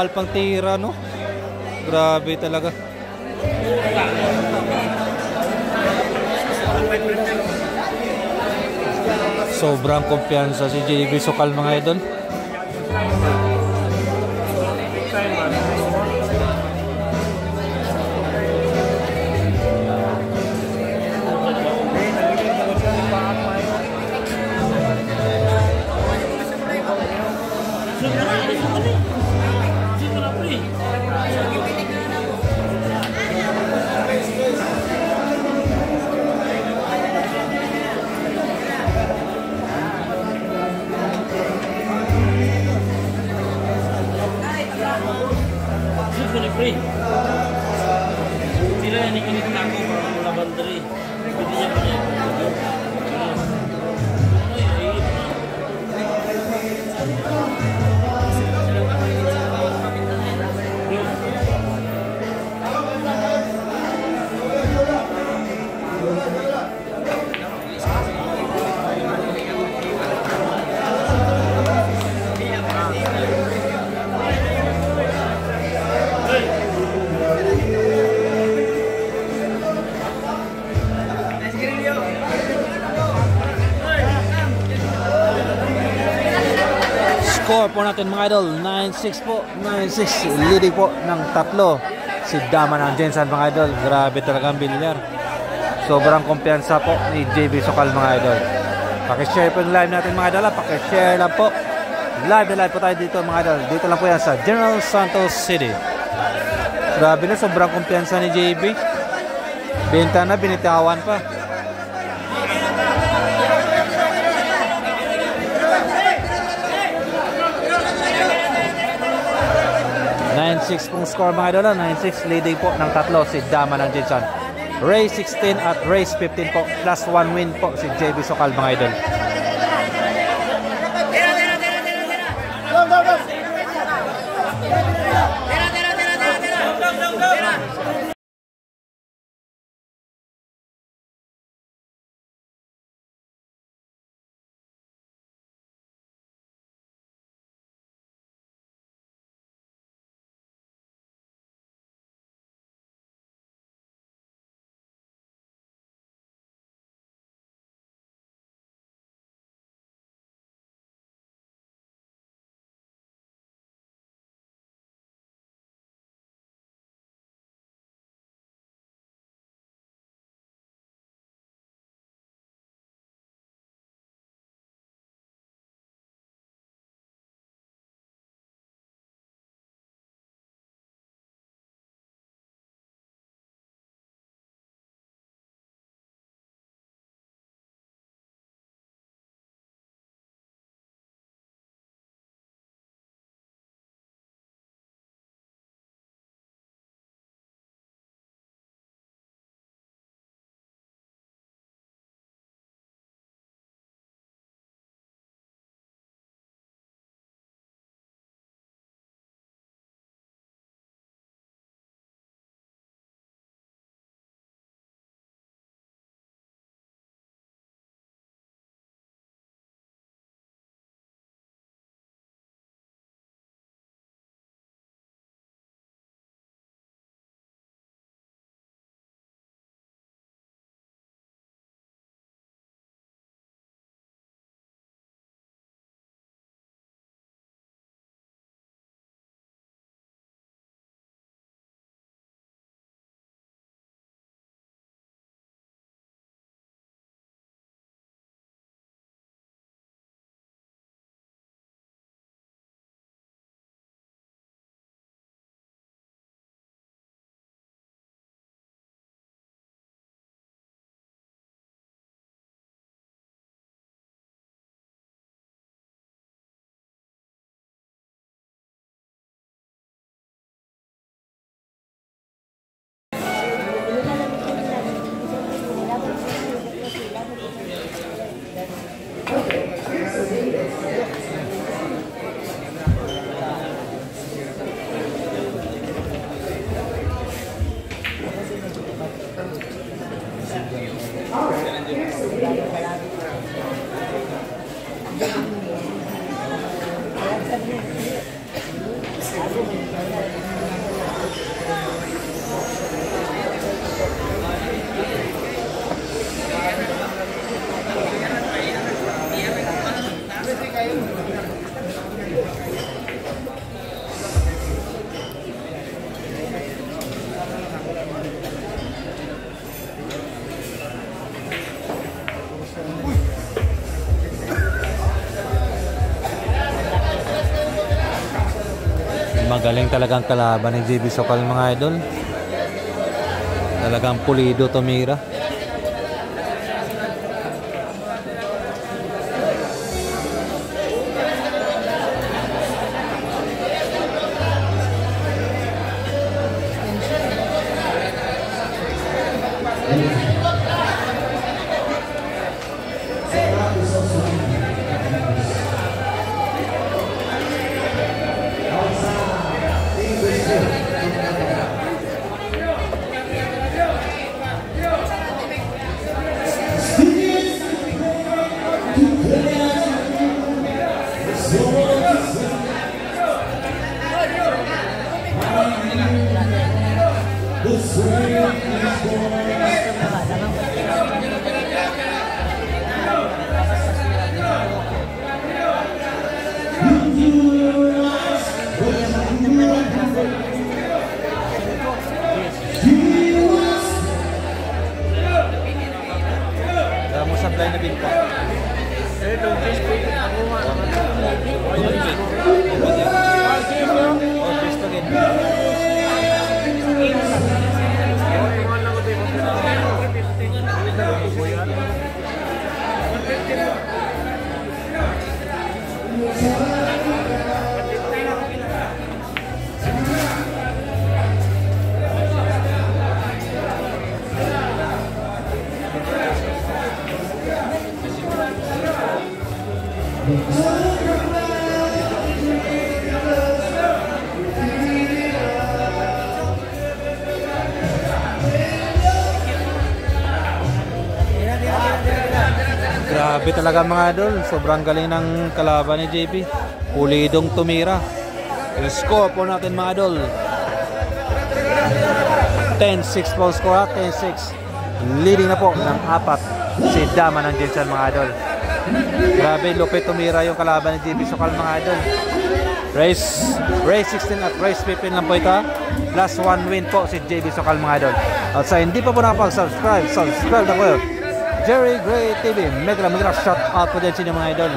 Makapal pang tira, no? Grabe talaga. Sobrang kumpiyansa si JB Sokal mga idol. Score po natin mga idol, 9-6 po. 9-6, leading po ng tatlo. Si Dama ng Jensen mga idol. Grabe talaga ang bilyar. Sobrang kumpiyansa po ni JB Sokal mga idol. Pakishare po yung live natin mga idol. Pakishare lang po. Live na live po tayo dito mga idol. Dito lang po yan sa General Santos City. Grabe na, sobrang kumpiyansa ni JB. Benta na, binitawan pa. Nine six pong score mga idol. 9-6 leading po ng tatlo si Dama ng Jinsan. Race 16 at race 15 po. Plus 1 win po si JB Sokal mga idol. Magaling talagang kalaban ni JB Sokal mga idol. Talagang pulido tumira. Grabe talaga mga idol. Sobrang galing ng kalaban ni JP. Pulidong tumira. Yung score po natin mga idol. 10-6 po score ha. 10-6. Leading na po ng apat si Dama ng Jensen mga idol. Grabe, lupit tumira yung kalaban ni JP Sokal mga idol. Race, race 16 at race 15 lang po ito. Last one win po si JB Sokal mga idol. At sa hindi pa po nakapag-subscribe, subscribe na po yun. Jerry Gray TV. Mega shout out po din sa inyo mga idol.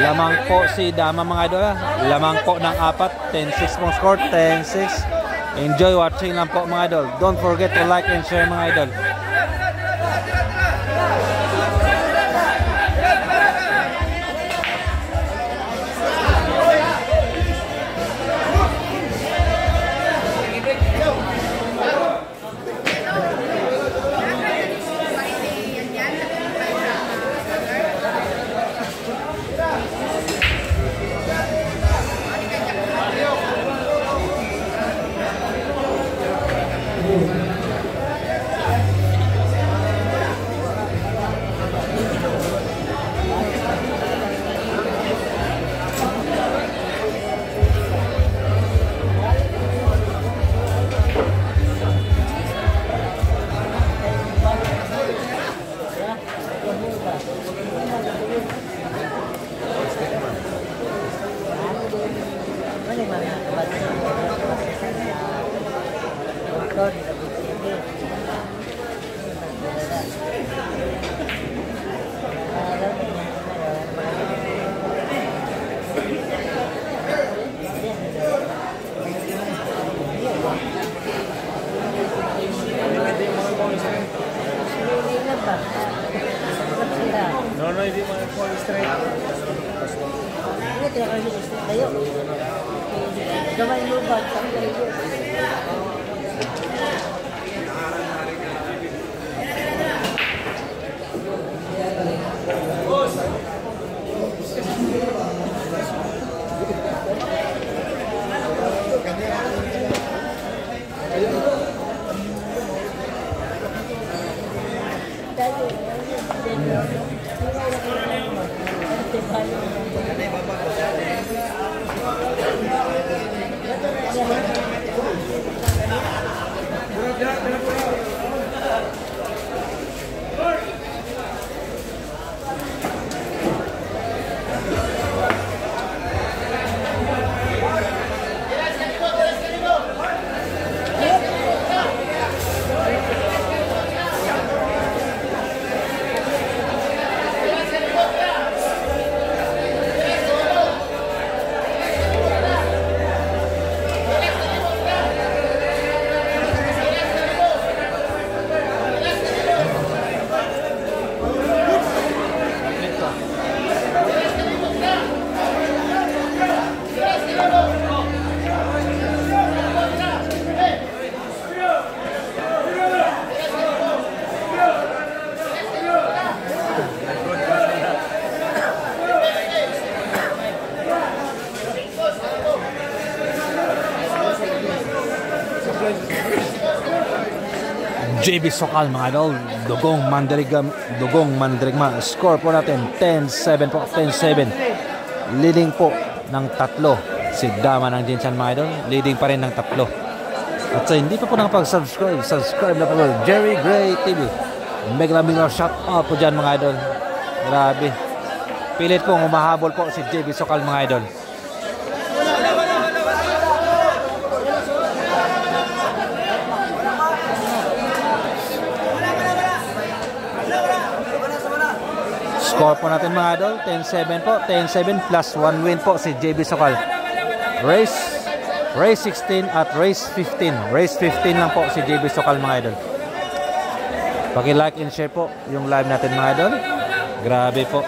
Lamang po si Dama mga idol. ah. Lamang po ng apat. 10-6 pong score. 10-6. Enjoy watching lang po mga idol. Don't forget to like and share mga idol. JB Sokal mga idol, Dugong Mandirigam, Dugong Mandirigma. Score po natin 10-7 po, 10-7. Leading po ng tatlo si Dama ng Jinsan mga idol. Leading pa rin ng tatlo. At sa hindi pa po nakapag-subscribe, subscribe na po po. Jerry Gray TV. Mega mega shout out po dyan mga idol. Grabe. Pilit pong umahabol po si JB Sokal mga idol. Score po natin mga idol, 10-7 po, 10-7 plus 1 win po si JB Sokal. Race, race 16 at race 15. Race 15 lang po si JB Sokal mga idol. Paki-like and share po yung live natin mga idol. Grabe po.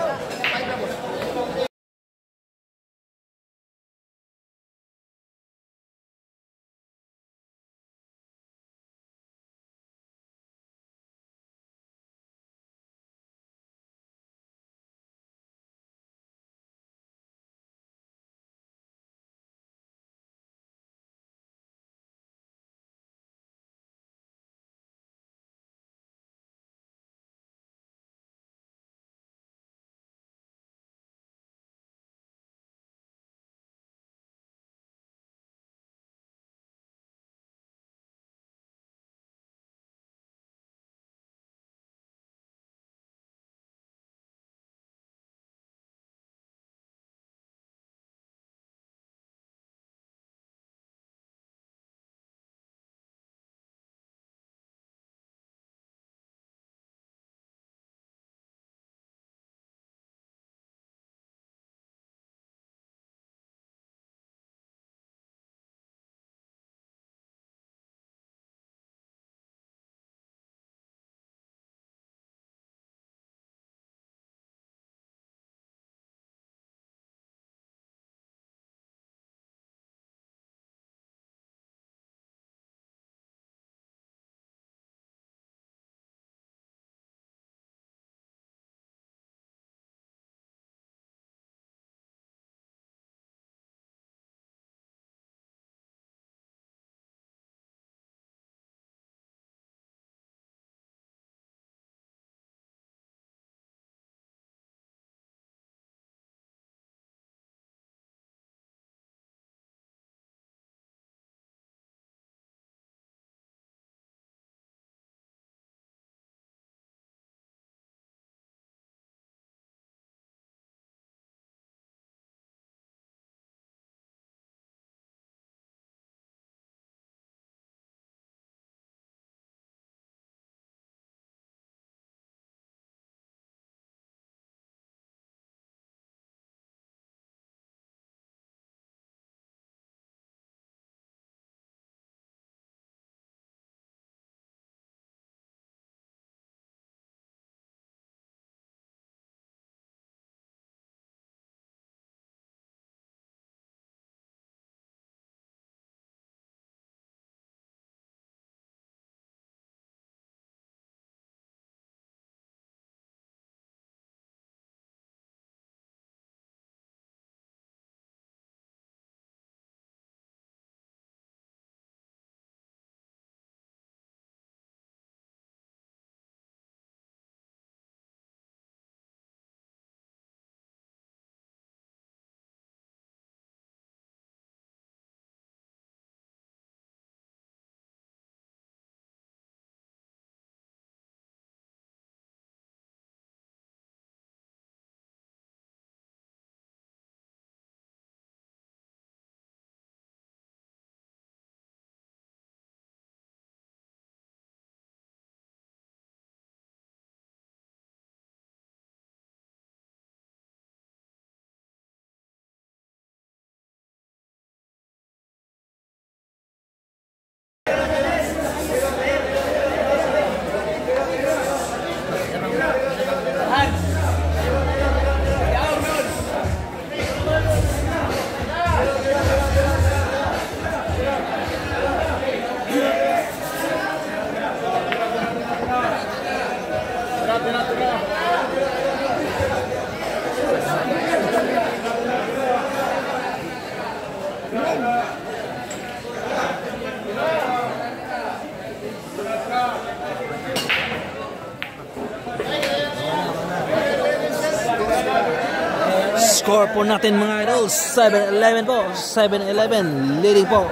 Score po natin mga idol, 7-11 po. 7-11, leading po.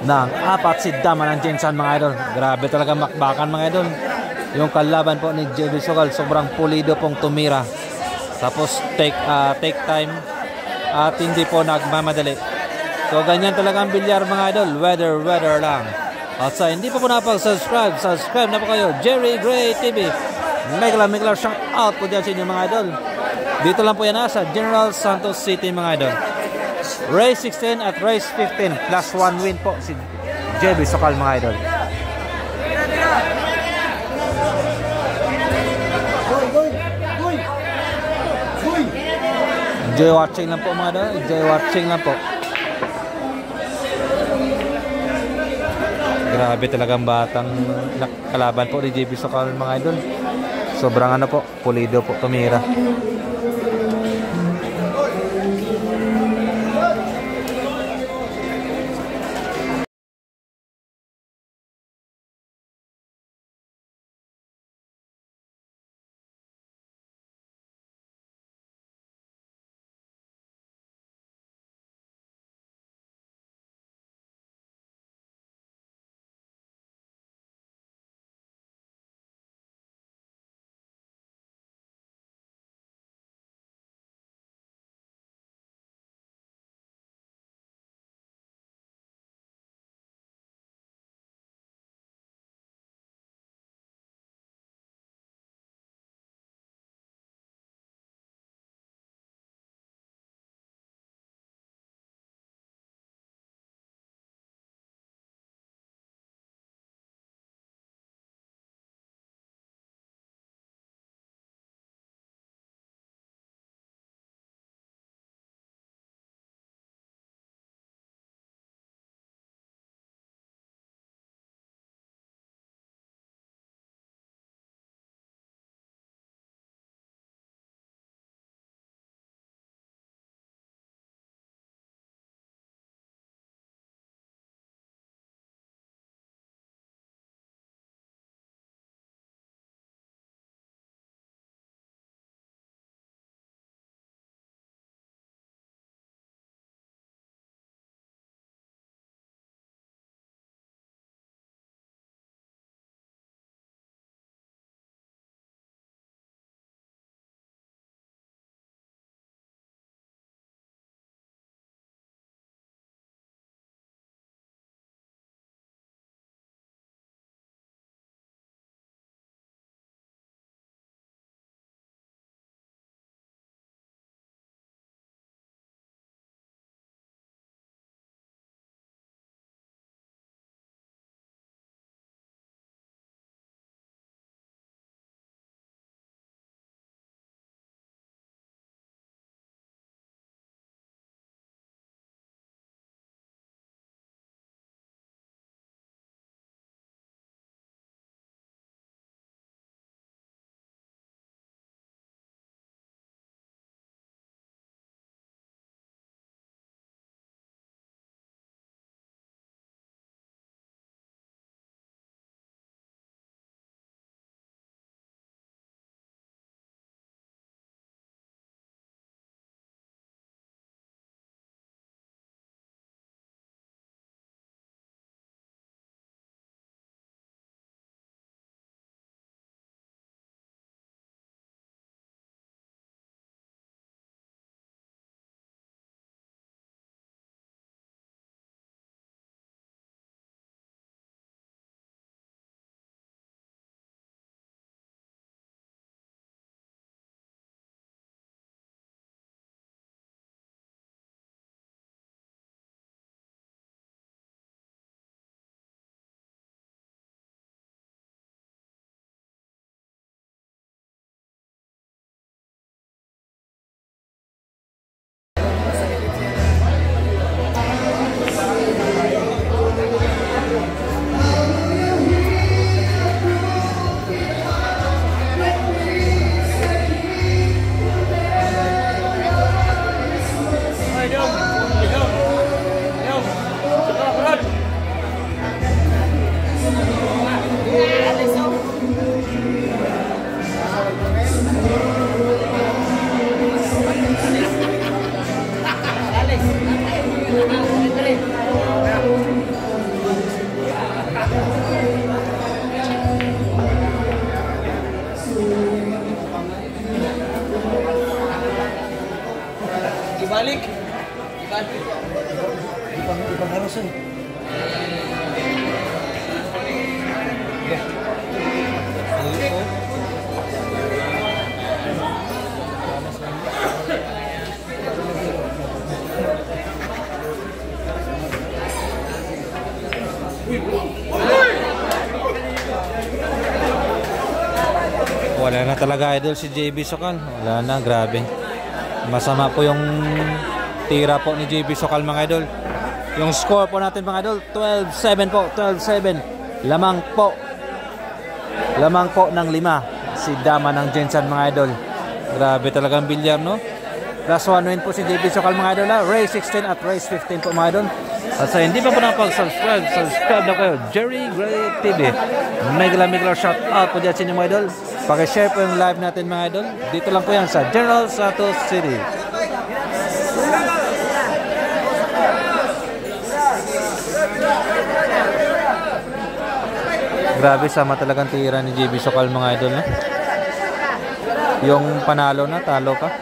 Ng apat si Dama ng Jensan mga idol. Grabe talaga makbakan mga idol. Yung kalaban po ni JB Sokal, sobrang pulido pong tumira. Tapos take, ah, take time at hindi po nagmamadali. So ganyan talaga ang bilyar mga idol. Weather, weather lang. At sa hindi pa po napag-subscribe, subscribe na po kayo. Jerry Gray TV. Megla, megla shout out po dyan sa inyo mga idol. Dito lang po yan ah, sa General Santos City mga idol. Race 16 at race 15 plus 1 win po si JB Sokal mga idol. Enjoy watching lang po mga idol. Enjoy watching lang po. Grabe talagang batang kalaban po ni JB Sokal mga idol. Sobrang ano po, pulido po tumira. Idol si JB Sokal. Wala na, grabe. Masama po yung tira po ni JB Sokal mga idol. Yung score po natin mga idol, 12-7 po, 12-7. Lamang po. Lamang po ng lima. Si Dama ng Jensen mga idol. Grabe talagang bilyar no? Plus 1 win po si JB Sokal mga idol ha. Race 16 at race 15 po mga idol. At sa hindi pa po nakapag-subscribe, subscribe na kayo. Jerry Gray TV. Mega mega shout out po dyan sa inyo mga idol. Pakishare po yung live natin mga idol. Dito lang po yan sa General Santos City. Grabe sama talagang tira ni JB Sokal mga idol no? Yung panalo na, talo pa.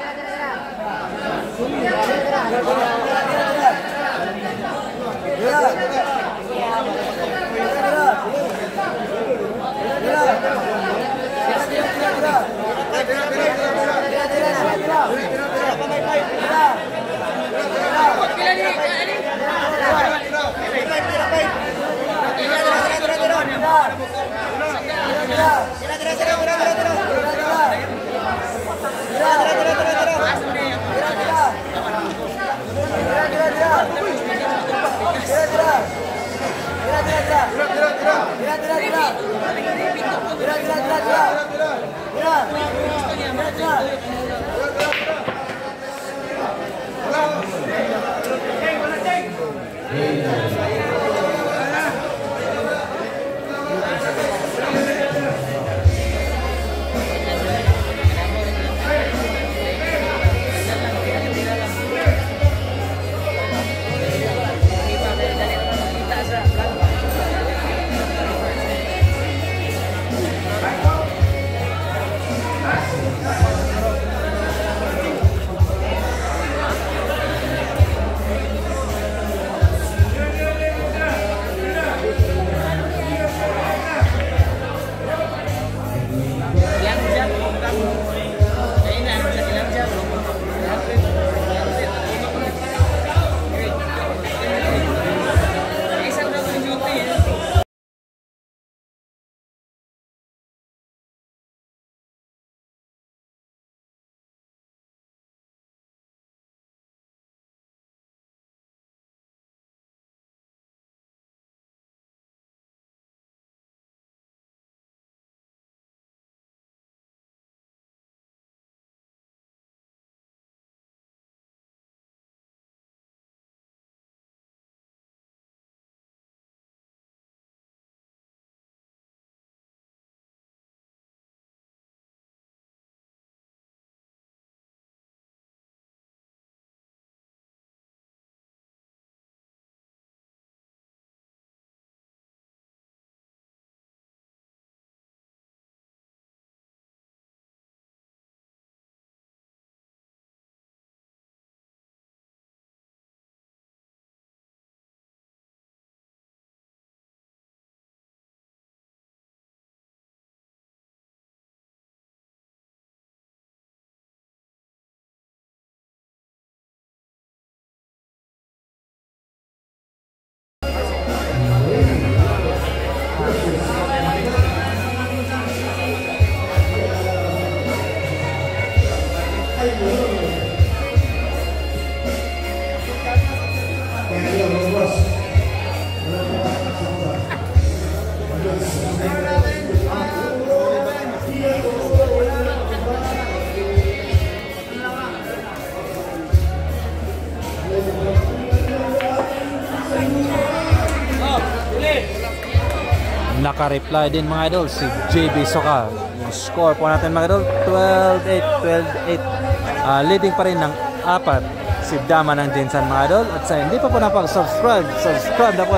Naka-reply din mga idol si JB Soka. Yung score po natin mga idol 12-8, 12-8. Ah, leading pa rin ng apat si Dama ng Jinsan mga idol. At sa hindi pa po napag-subscribe, subscribe na po.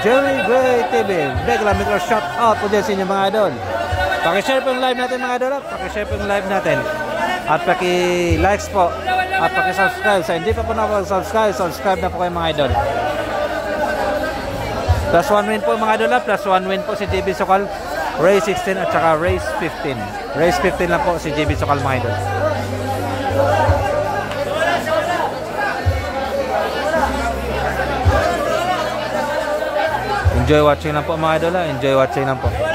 Jerry Gray TV. Big lang micro shout out po dyan sa inyo mga idol. Pakishare po yung live natin mga idol. Pakishare po yung live natin. At paki-likes po. At paki-subscribe. Sa hindi pa po napag-subscribe, subscribe na po kayo mga idol. Plus 1 win po mga idol ha. Plus 1 win po si JB Sokal. Race 16 at saka race 15. Race 15 lang po si JB Sokal mga idol. Enjoy watching lang po mga idol ha. Enjoy watching lang po.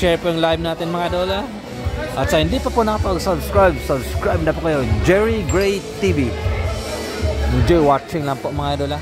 i-share po yung live natin mga dola. At sa hindi pa po nakapag-subscribe, subscribe na po kayo. Jerry Gray TV. Enjoy watching lang po mga dola.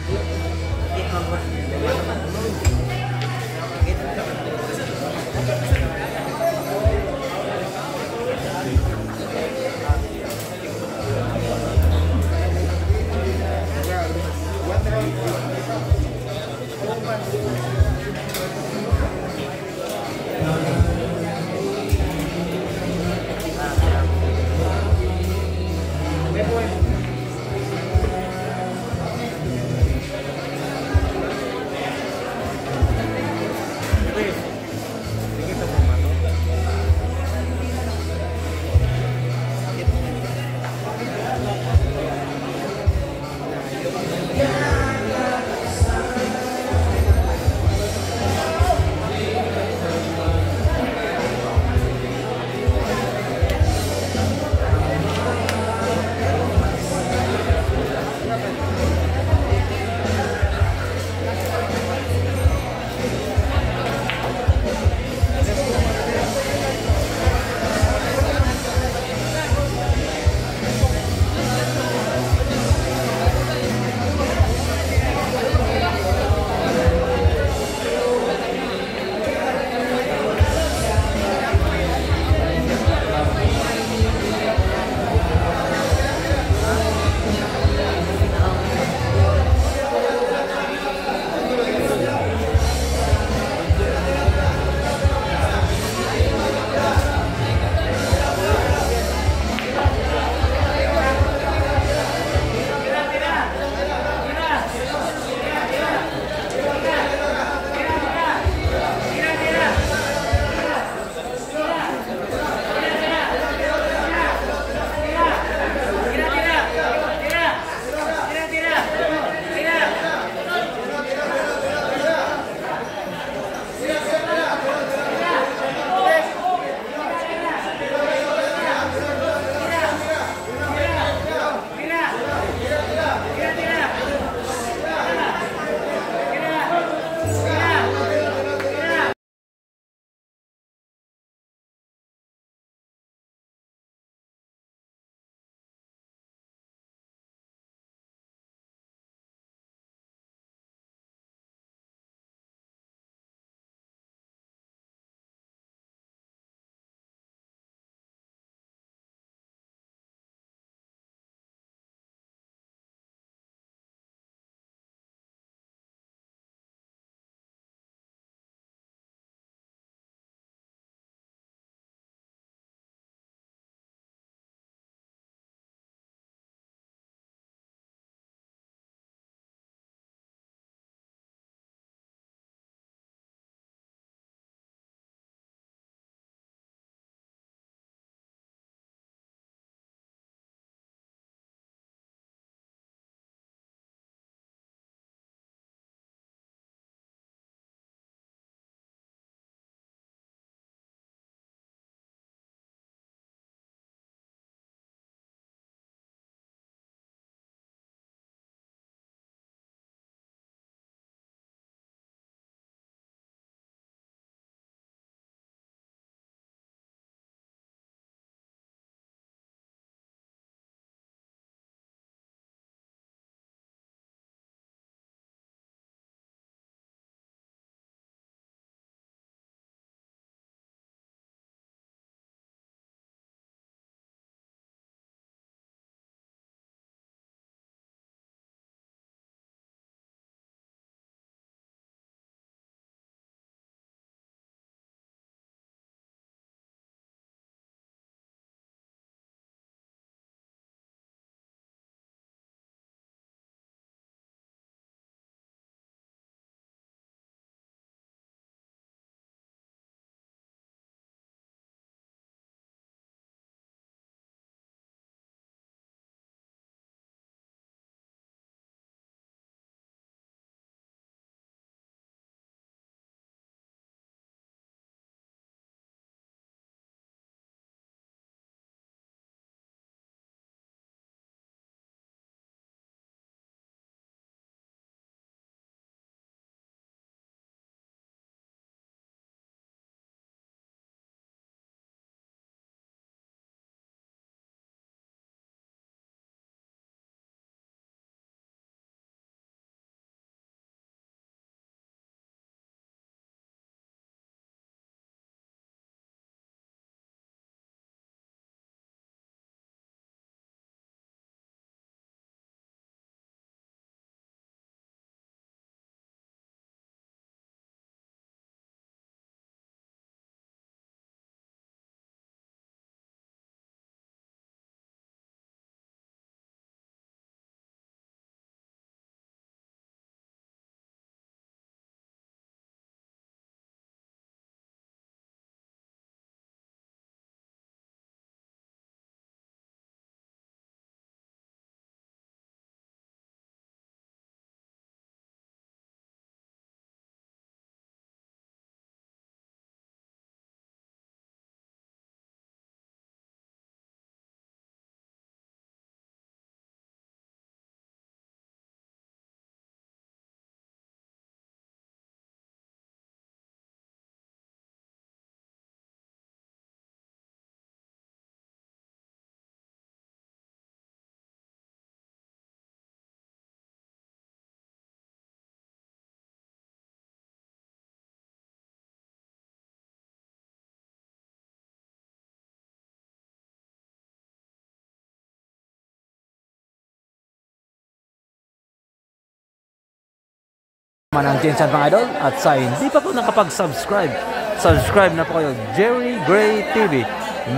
Manang Jensen mga idol. At sa hindi pa po nakapag-subscribe, subscribe na po kayo. Jerry Gray TV.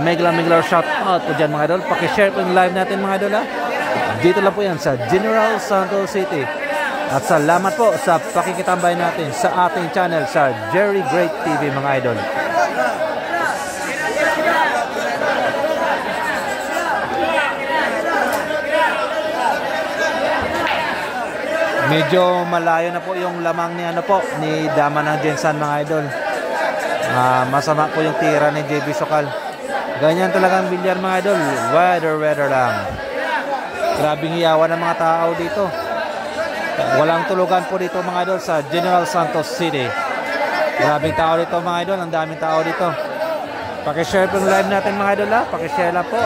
Megla megla shout out po dyan mga idol. Pakishare po yung live natin mga idol ha. Dito lang po yan sa General Santos City. At salamat po sa pakikitambay natin sa ating channel sa Jerry Great TV mga idol. Medyo malayo na po yung lamang ni ano po ni Dama ng Jensan mga idol. Ah, masama po yung tira ni JB Sokal. Ganyan talaga ang bilyar mga idol. Weather, weather lang. Grabing hiyawan ng mga tao dito. Walang tulugan po dito mga idol sa General Santos City. Grabing tao dito mga idol. Ang daming tao dito. Pakishare po yung live natin mga idol ha. Pakishare lang po.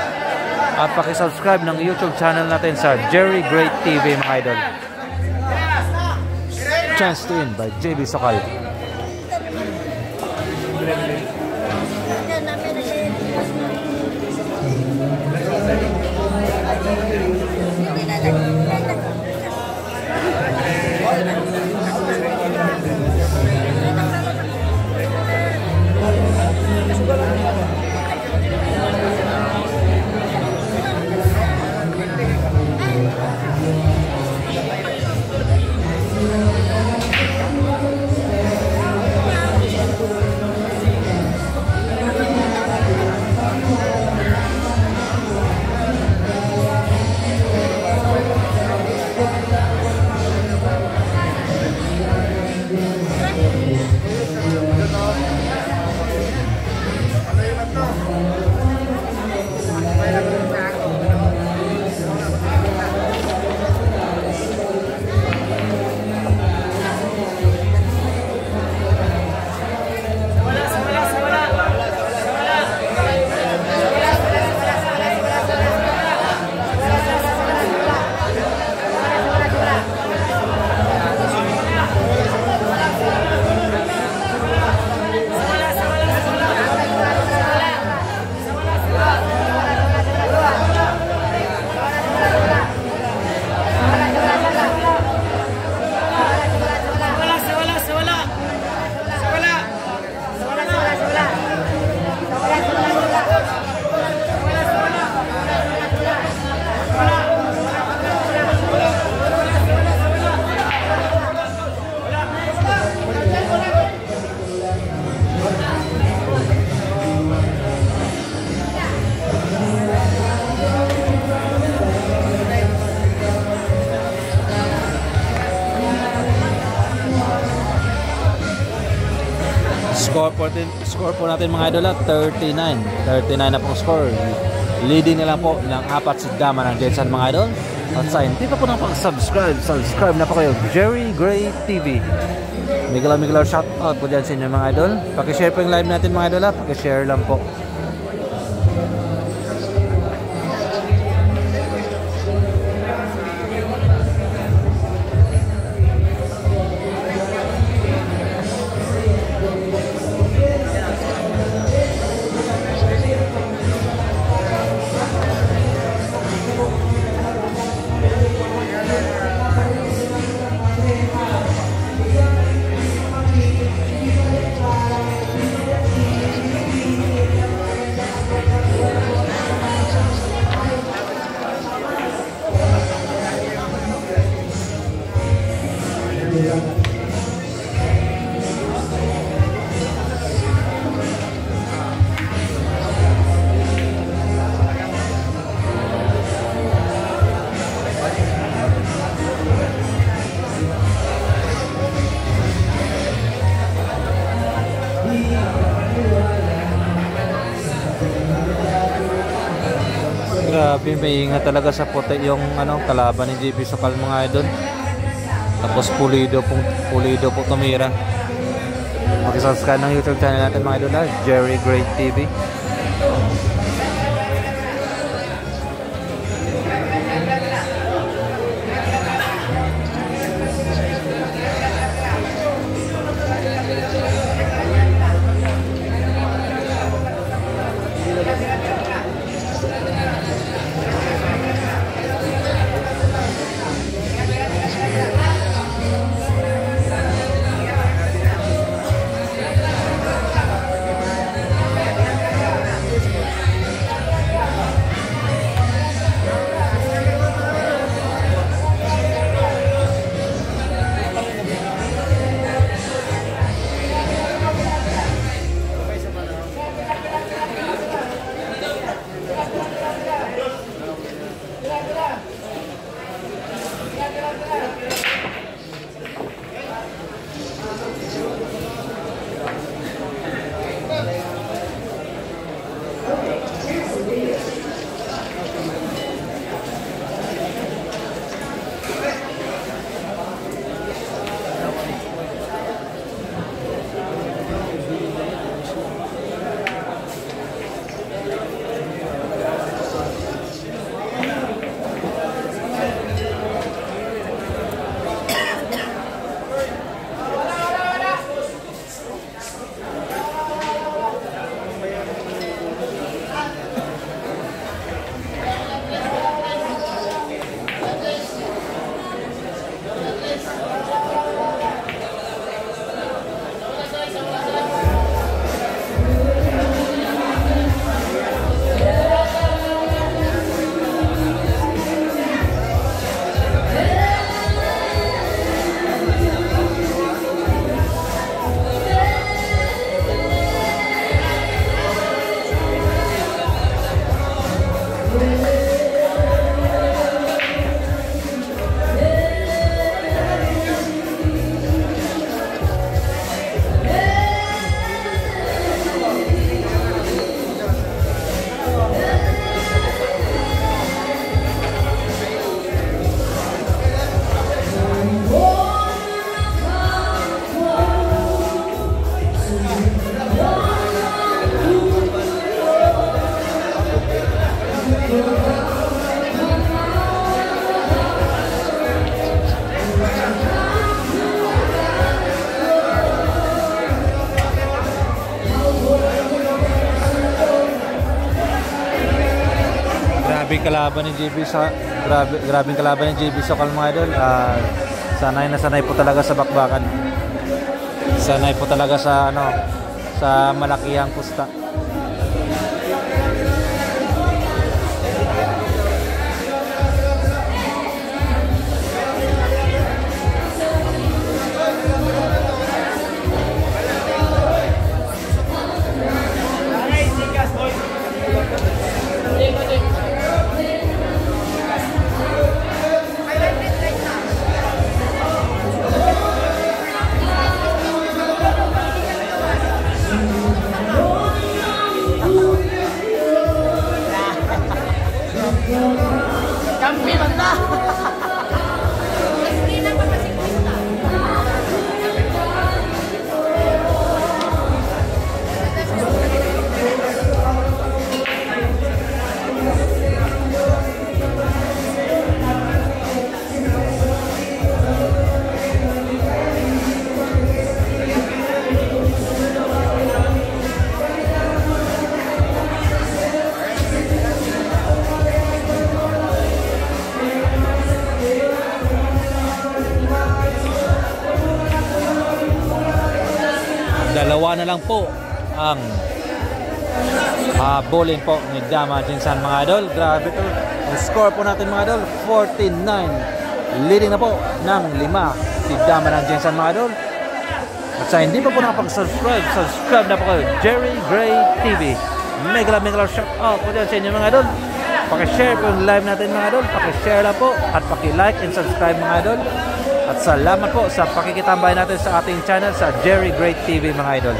At pakisubscribe ng YouTube channel natin sa Jerry Great TV mga idol. Chance to win by JB Sokal. Natin mga idol at 39. 39 na pong score. Leading na lang po ng apat si Dama ng Jetson mga idol. At sa hindi po nang pag-subscribe, subscribe na po kayo. Jerry Gray TV. Migla migla shout out po dyan sa inyo mga idol. Pakishare po yung live natin mga idol ha. Pakishare lang po. Ingat talaga sa puti yung ano, kalaban ni JB Sokal mga idol. Tapos pulido pong pulido po tumira. Makisubscribe ng YouTube channel natin mga idol ha, Jerry Great TV. Kalaban ni JB sa grabe grabing kalaban ni JB Sokal mga idol. Ah, sanay na sanay po talaga sa bakbakan. Sanay po talaga sa ano sa malakihang pusta. 咱们闭门呐。Na lang po ang habulin po ni Dama Jinsan mga idol. Grabe to. Ang score po natin mga idol, 49. Leading na po ng 5 si Dama ng Jinsan mga idol. At sa hindi pa po nakapag-subscribe, subscribe na po kayo. Jerry Gray TV. Mega mega shout out po dyan sa inyo mga idol. Pakishare po yung live natin mga idol. Pakishare lang po at pakilike and subscribe mga idol. At salamat po sa pakikitambay natin sa ating channel sa Jerry Great TV mga idol.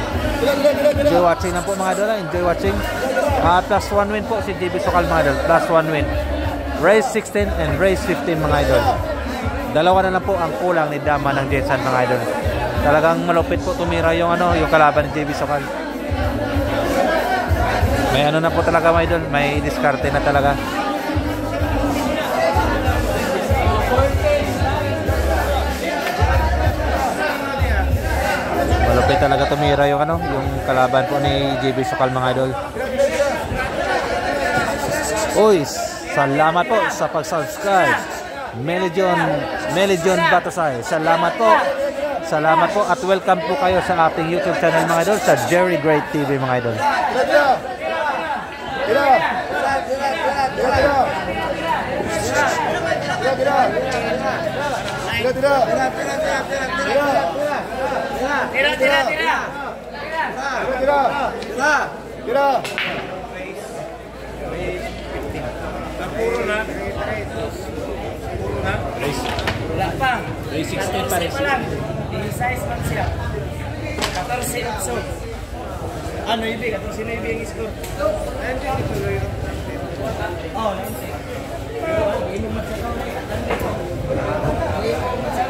Enjoy watching lang po mga idol. Enjoy watching. Ah, plus 1 win po si JB Sokal mga idol. Plus 1 win. Race 16 and race 15 mga idol. Dalawa na lang po ang kulang ni Dama ng Jensan mga idol. Talagang malupit po tumira yung ano, yung kalaban ni JB Sokal. May ano na po talaga mga idol, may diskarte na talaga. Malupit talaga tumira yung ano, yung kalaban po ni JB Sokal mga idol. Uy, salamat po sa pag-subscribe. Melijon, Melijon Batasay. Salamat po. Salamat po at welcome po kayo sa ating YouTube channel mga idol sa Jerry Great TV mga idol. Tira, tira, tira. Wala pa. 316 pa rin. pa lang. 16 man siya. 14 so. Ano ibig? 14 na ibig ang score. Oh, Tira,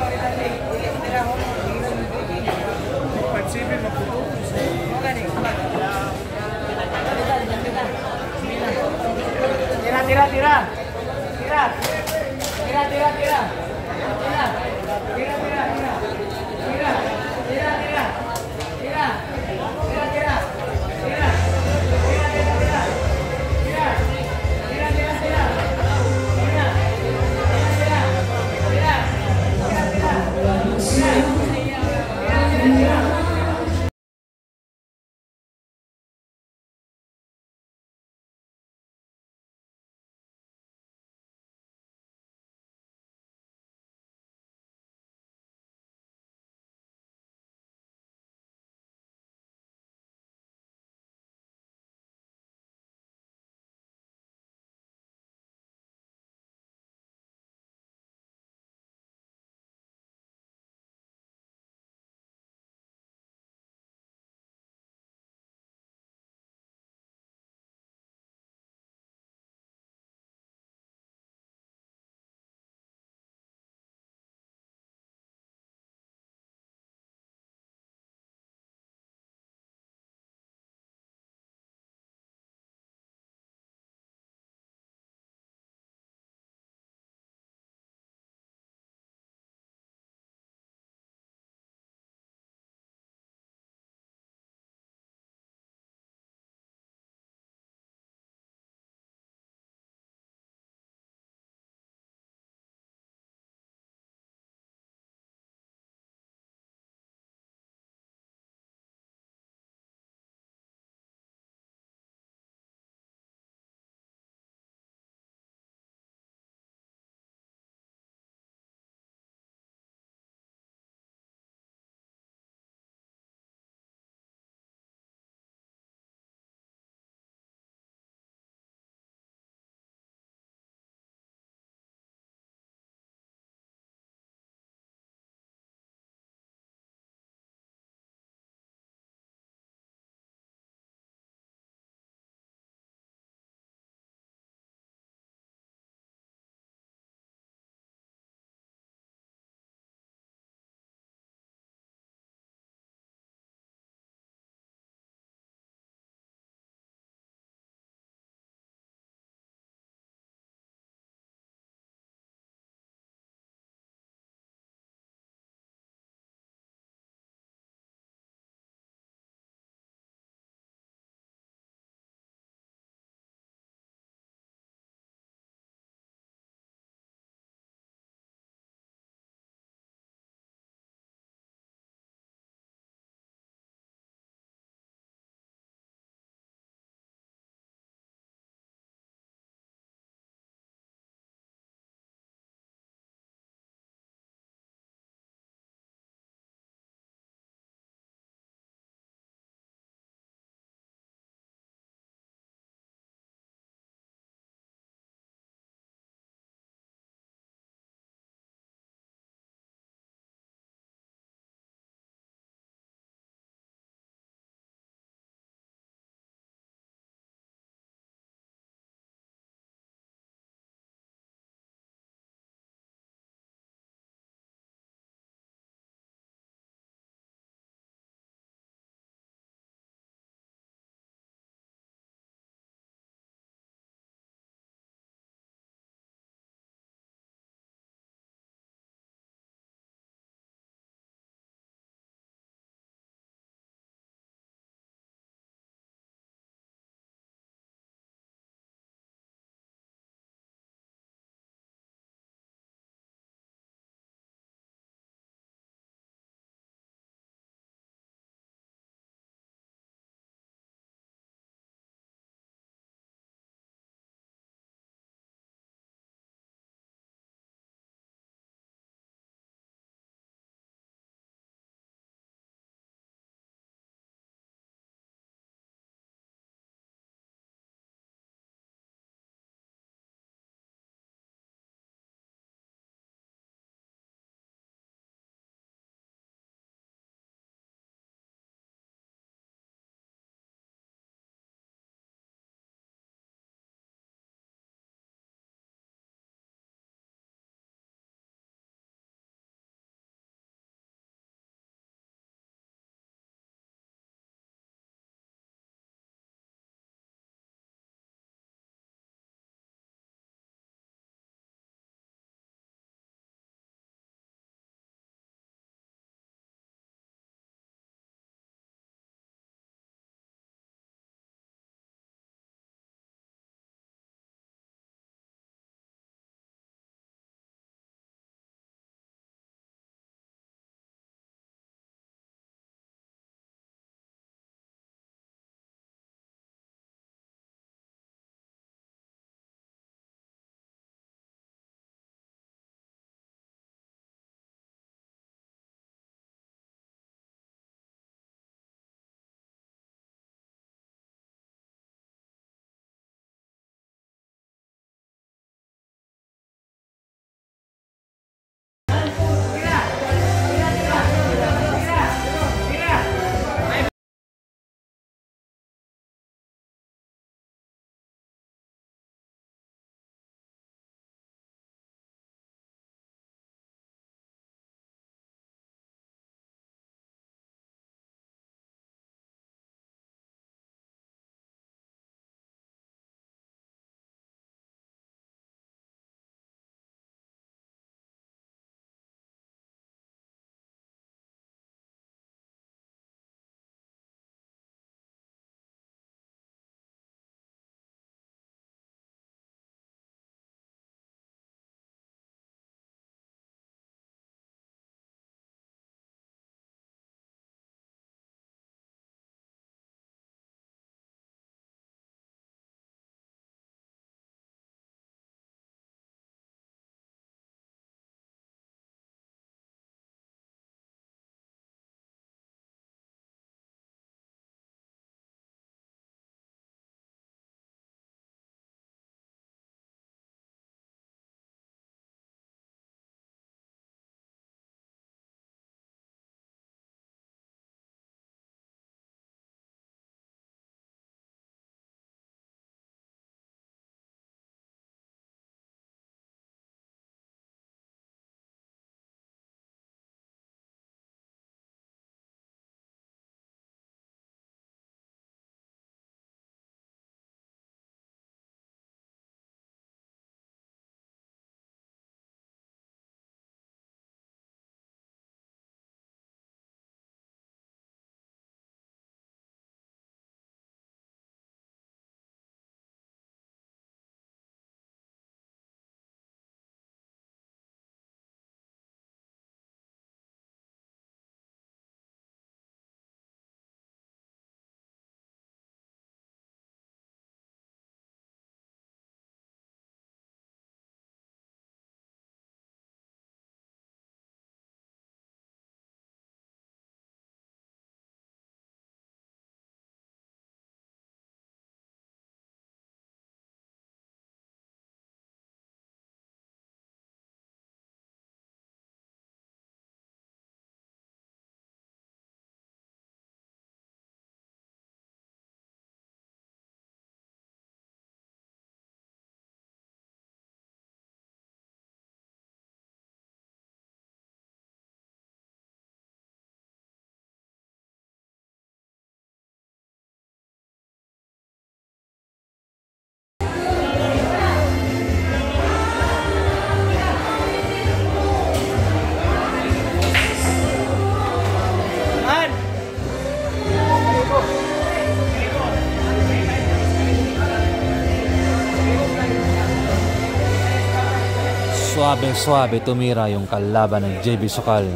Suabeng suabe tumira yung kalaban ng JB Sokal.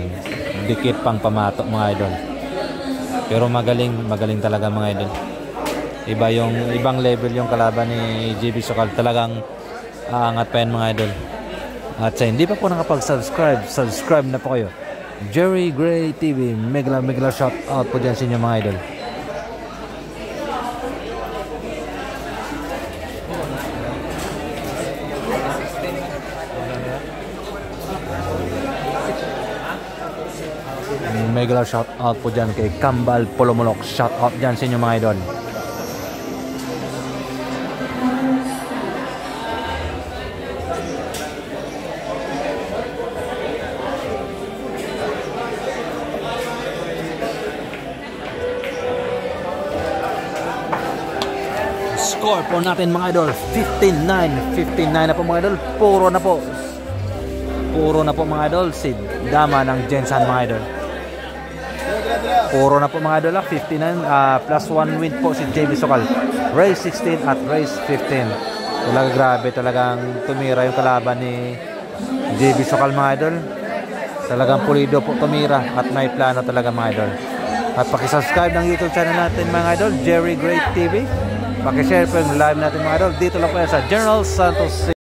Dikit pang pamatok mga idol. Pero magaling, magaling talaga mga idol. Iba yung ibang level yung kalaban ni JB Sokal. Talagang aangat pa yan mga idol. At sa hindi pa po nakapag-subscribe, subscribe na po kayo. Jerry Gray TV, megla megla shout out po dyan sa inyo mga idol. Megla shout out po dyan kay Kambal Polomolok. Shout out dyan sa inyo mga idol. Score po natin mga idol. 59 59 na po mga idol. Puro na po. Puro na po mga idol. Si Dama ng Jensan mga idol Puro na po mga idol ah, 59 ah, Plus 1 win po si JB Sokal. Race 16 at race 15 Talaga grabe talagang tumira yung kalaban ni JB Sokal mga idol. Talagang pulido po tumira At may plano talaga mga idol. At pakisubscribe ng YouTube channel natin mga idol Jerry Great TV Pakishare po yung live natin mga idol. Dito lang po sa General Santos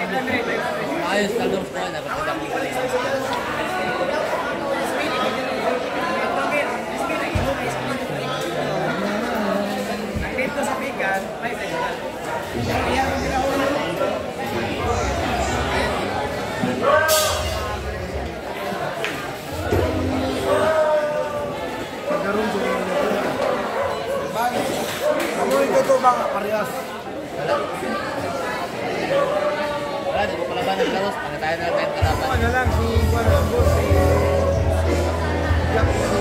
Ayos po, dapat kadami ko rin. Dito sa Bigan, may Ano yung totoo ba parehas? Wala, di ko pala ba naglawas? Pagkatayo na natin kalaban. Ano lang, si Juan Rambos, si... si Jack, si...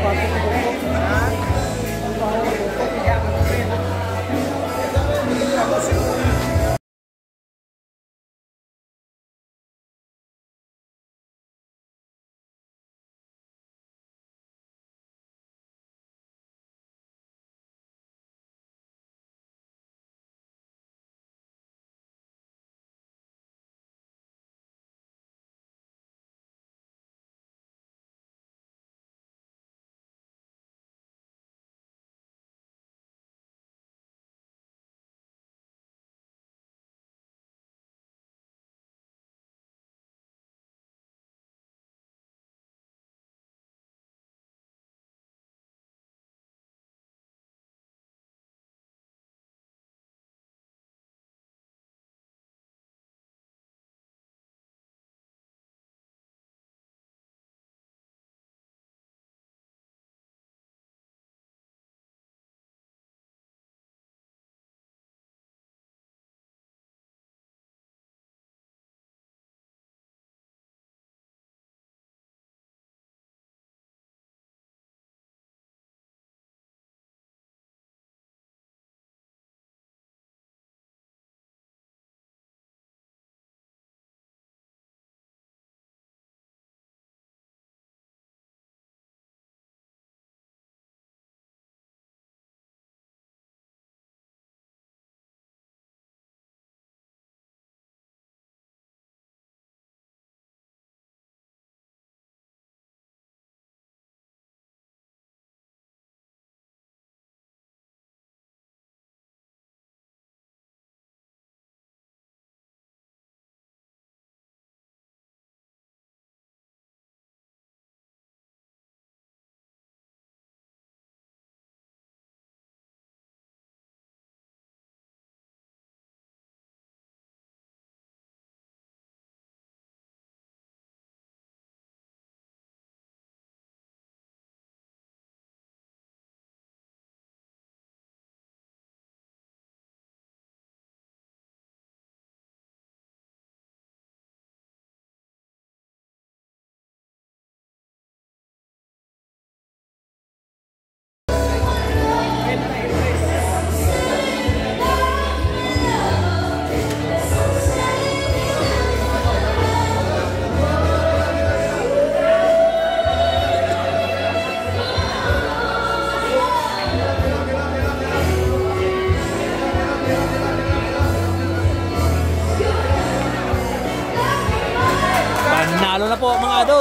Panalo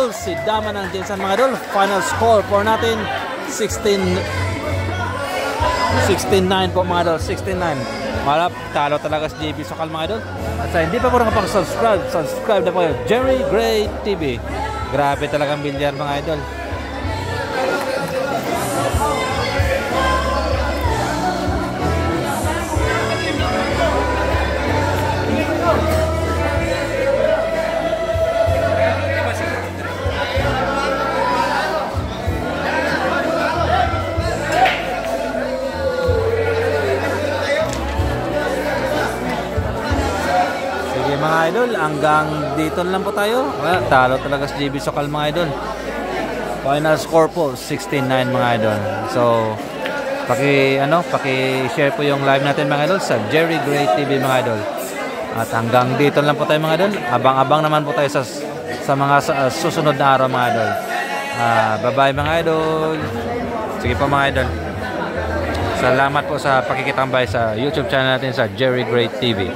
idol. Si Dama ng Jensen mga idol. Final score for natin 16 16-9 po mga idol. 16-9. Malap, talo talaga si JB Sokal mga idol. At sa hindi pa po nakapag-subscribe, subscribe na po kayo. Jerry Gray TV. Grabe talagang bilyar mga idol. Idol, hanggang dito lang po tayo. Wala, talo talaga si JB Sokal mga idol. Final score po 16-9 mga idol. So paki ano, paki-share po yung live natin mga idol sa Jerry Gray TV mga idol. At hanggang dito lang po tayo mga idol. Abang-abang naman po tayo sa sa mga sa- susunod na araw mga idol. Ah, bye-bye mga idol. Sige po mga idol. Salamat po sa pakikitambay sa YouTube channel natin sa Jerry Gray TV.